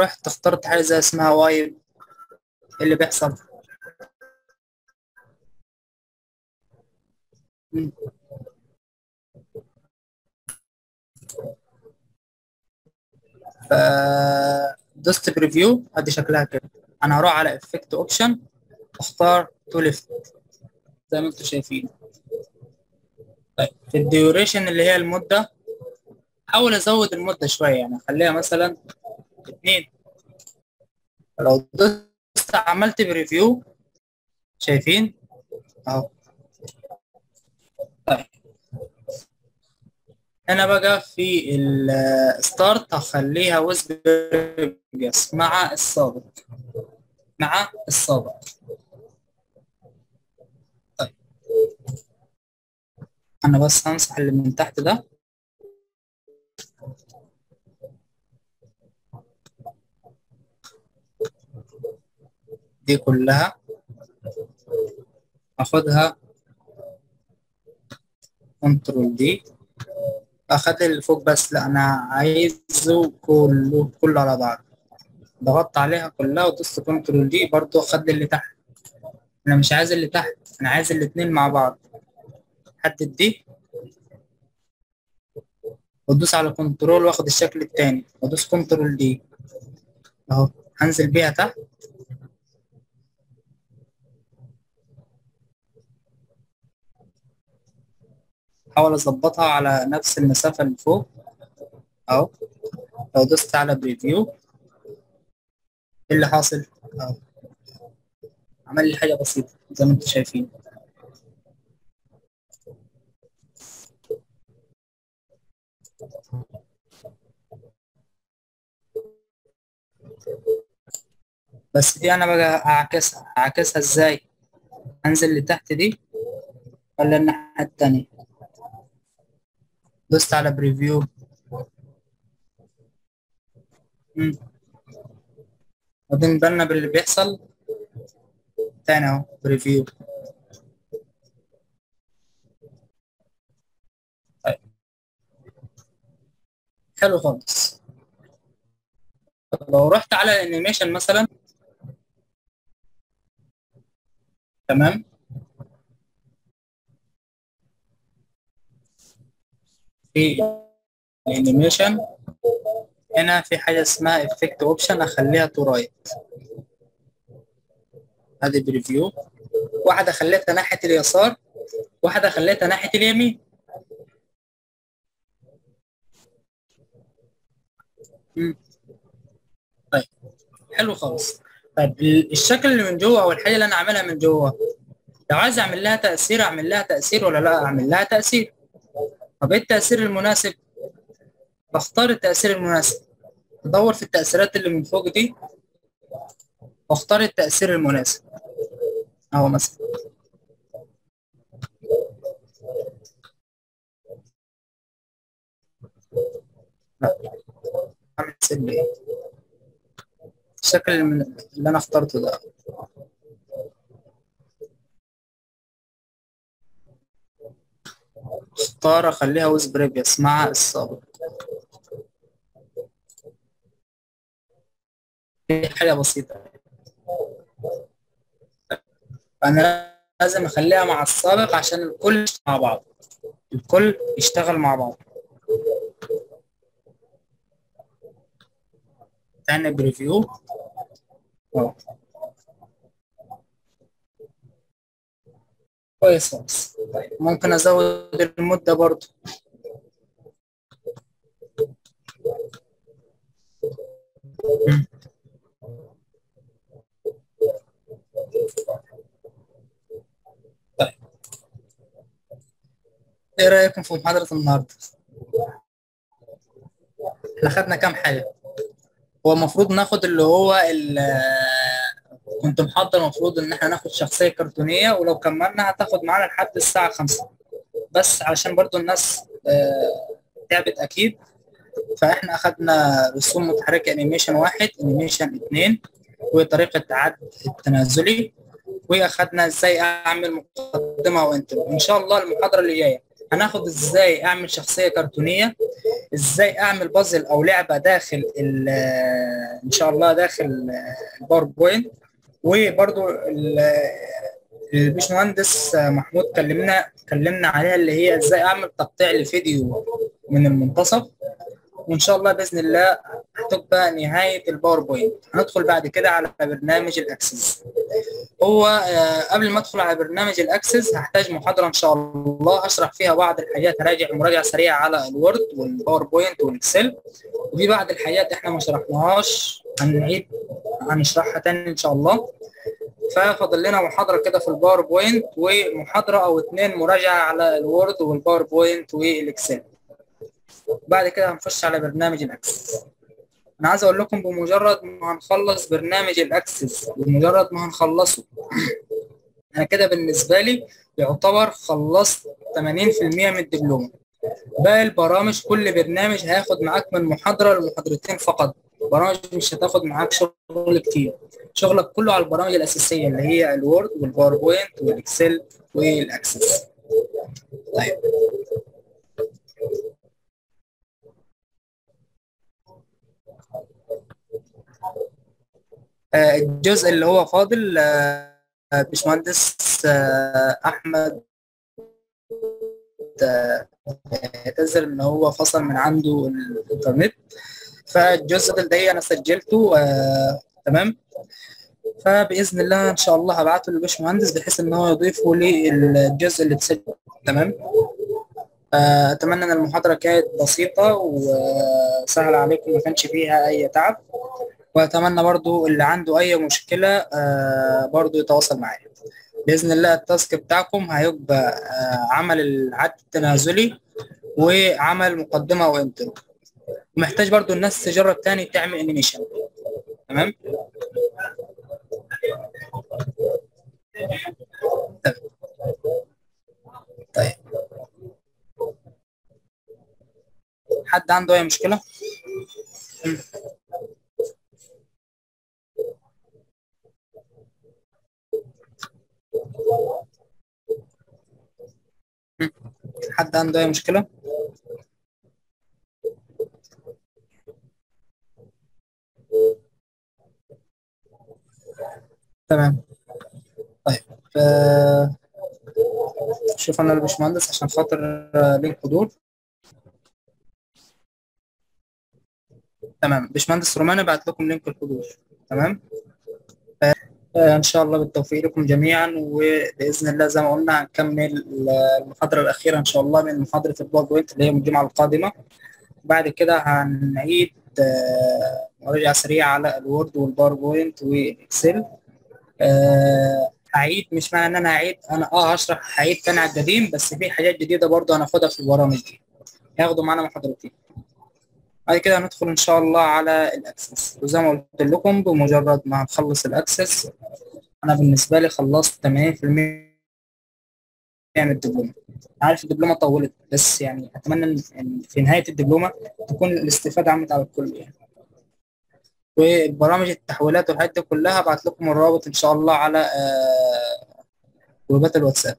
رحت اخترت حاجة زي اسمها wipe. اللي بيحصل؟ مم. دوست preview ادي شكلها كده. أنا هروح على effect option أختار to left زي ما أنتم شايفين. طيب في ال duration اللي هي المدة أحاول أزود المدة شوية يعني أخليها مثلا اتنين. لو دوست عملت preview شايفين؟ أهو. طيب. هنا بقى في ال start هخليها ويز مع السابق مع السابق طيب. أنا بس همسح اللي من تحت ده. دي كلها. أخدها. control D اخدت اللي فوق بس لا أنا عايزه كله كله على بعض. ضغطت عليها كلها ودوست control D برضو اخد اللي تحت. أنا مش عايز اللي تحت أنا عايز الاتنين مع بعض. حدد دي وأدوس على control وأخد الشكل التاني. وأدوس control D أهو هنزل بيها تحت. أحاول أظبطها على نفس المسافة اللي فوق. أهو. لو دوست على بريفيو إيه اللي حاصل؟ أهو. عمل لي حاجة بسيطة زي ما أنتم شايفين. بس دي أنا بقى أعكسها. أعكسها إزاي؟ أنزل لتحت دي ولا الناحية التانية؟ دوست على preview واخدين بالنا باللي بيحصل. تاني أهو preview طيب. حلو خالص. لو رحت على ال animation مثلا. تمام. في ال animation. هنا في حاجة اسمها effect option أخليها to right ادي preview واحدة خليتها ناحية اليسار واحدة خليتها ناحية اليمين. طيب حلو خالص. طيب الشكل اللي من جوه أو الحاجة اللي أنا عاملها من جوه لو عايز أعمل لها تأثير أعمل لها تأثير ولا لا أعمل لها تأثير؟ طب إيه التأثير المناسب؟ بختار التأثير المناسب. ادور في التأثيرات اللي من فوق دي واختار التأثير المناسب. أهو مثلا. لا. أعمل shape إيه الشكل اللي أنا اخترته ده. اختار اخليها with previous مع السابق حاجة بسيطة. أنا لازم أخليها مع السابق عشان الكل مع بعض. الكل يشتغل مع بعض. تاني بريفيو. أه. كويس طيب ممكن أزود المدة برضو. طيب إيه رأيكم في محاضرة النهاردة؟ إحنا خدنا كام حاجة؟ هو المفروض ناخد اللي هو ال كنت محضر المفروض إن إحنا ناخد شخصية كرتونية ولو كملنا هتاخد معانا لحد الساعة خمسة. بس علشان برضو الناس آه، تعبت أكيد. فإحنا أخدنا رسوم متحركة animation واحد animation اتنين وطريقة عد التنازلي وأخدنا إزاي أعمل مقدمة و intro إن شاء الله المحاضرة اللي جاية هناخد إزاي أعمل شخصية كرتونية إزاي أعمل بازل أو لعبة داخل ال- إن شاء الله داخل الباوربوينت وبرضو ال- الباشمهندس محمود كلمنا كلمنا عليها اللي هي إزاي أعمل تقطيع لفيديو من المنتصف. وإن شاء الله بإذن الله هتبقى نهاية ال PowerPoint هندخل بعد كده على برنامج ال Access هو آه، قبل ما أدخل على برنامج ال Access هحتاج محاضرة إن شاء الله. أشرح فيها بعض الحاجات. هراجع مراجعة سريعة على ال Word وال PowerPoint وال Excel وفي بعض الحاجات إحنا ما شرحناهاش. هنعيد هنشرحها تاني إن شاء الله. ففضل لنا محاضرة كده في ال PowerPoint ومحاضرة أو اتنين مراجعة على ال Word وال PowerPoint وال Excel بعد كده هنخش على برنامج ال Access أنا عايز أقول لكم بمجرد ما هنخلص برنامج ال Access بمجرد ما هنخلصه أنا كده بالنسبة لي يعتبر خلصت 80% من الدبلوم باقي البرامج كل برنامج هياخد معاك من محاضرة لمحاضرتين فقط. برامج مش هتاخد معاك شغل كتير. شغلك كله على البرامج الأساسية اللي هي الوورد والباوربوينت والإكسل والأكسس. طيب. آه، الجزء اللي هو فاضل آه، باشمهندس آه، أحمد اعتذر إن هو فصل من عنده الإنترنت. فالجزء ده أنا سجلته آه، تمام؟ فبإذن الله إن شاء الله هبعته للباشمهندس بحيث إن هو يضيفه للجزء اللي اتسجل تمام؟ آه، أتمنى إن المحاضرة كانت بسيطة وسهله عليكم ما كانش فيها أي تعب. وأتمنى برضو اللي عنده أي مشكلة آه، برضو يتواصل معايا. بإذن الله ال task بتاعكم هيبقى آه، عمل العد التنازلي وعمل مقدمة و intro محتاج برضو الناس تجرب تاني تعمل animation تمام. طيب حد عنده أي مشكلة. حد عنده أي مشكلة تمام. طيب آه، شوف أنا الباشمهندس عشان خاطر آه، link حضور. تمام باشمهندس روماني بعت لكم link الحضور. تمام؟ آه، إن شاء الله بالتوفيق لكم جميعا وبإذن الله زي ما قلنا هنكمل المحاضرة الأخيرة إن شاء الله من محاضرة ال PowerPoint اللي هي من الجمعة القادمة. بعد كده هنعيد مراجعة سريعة على ال Word وال PowerPoint وال Excel. هعيد مش معنى إن أنا هعيد. أنا آه هشرح هعيد تاني على القديم بس في حاجات جديدة برضه هناخدها في البرامج دي. هياخدوا معانا محاضرتين. بعد كده هندخل إن شاء الله على ال Access. وزي ما قلت لكم بمجرد ما هنخلص ال Access أنا بالنسبة لي خلصت 80% من الدبلومة. عارف الدبلومة طولت بس يعني أتمنى إن في نهاية الدبلومة تكون الاستفادة عمت على الكل يعني. وبرامج التحويلات والحاجات دي كلها هبعت لكم الرابط إن شاء الله على جروبات الواتساب.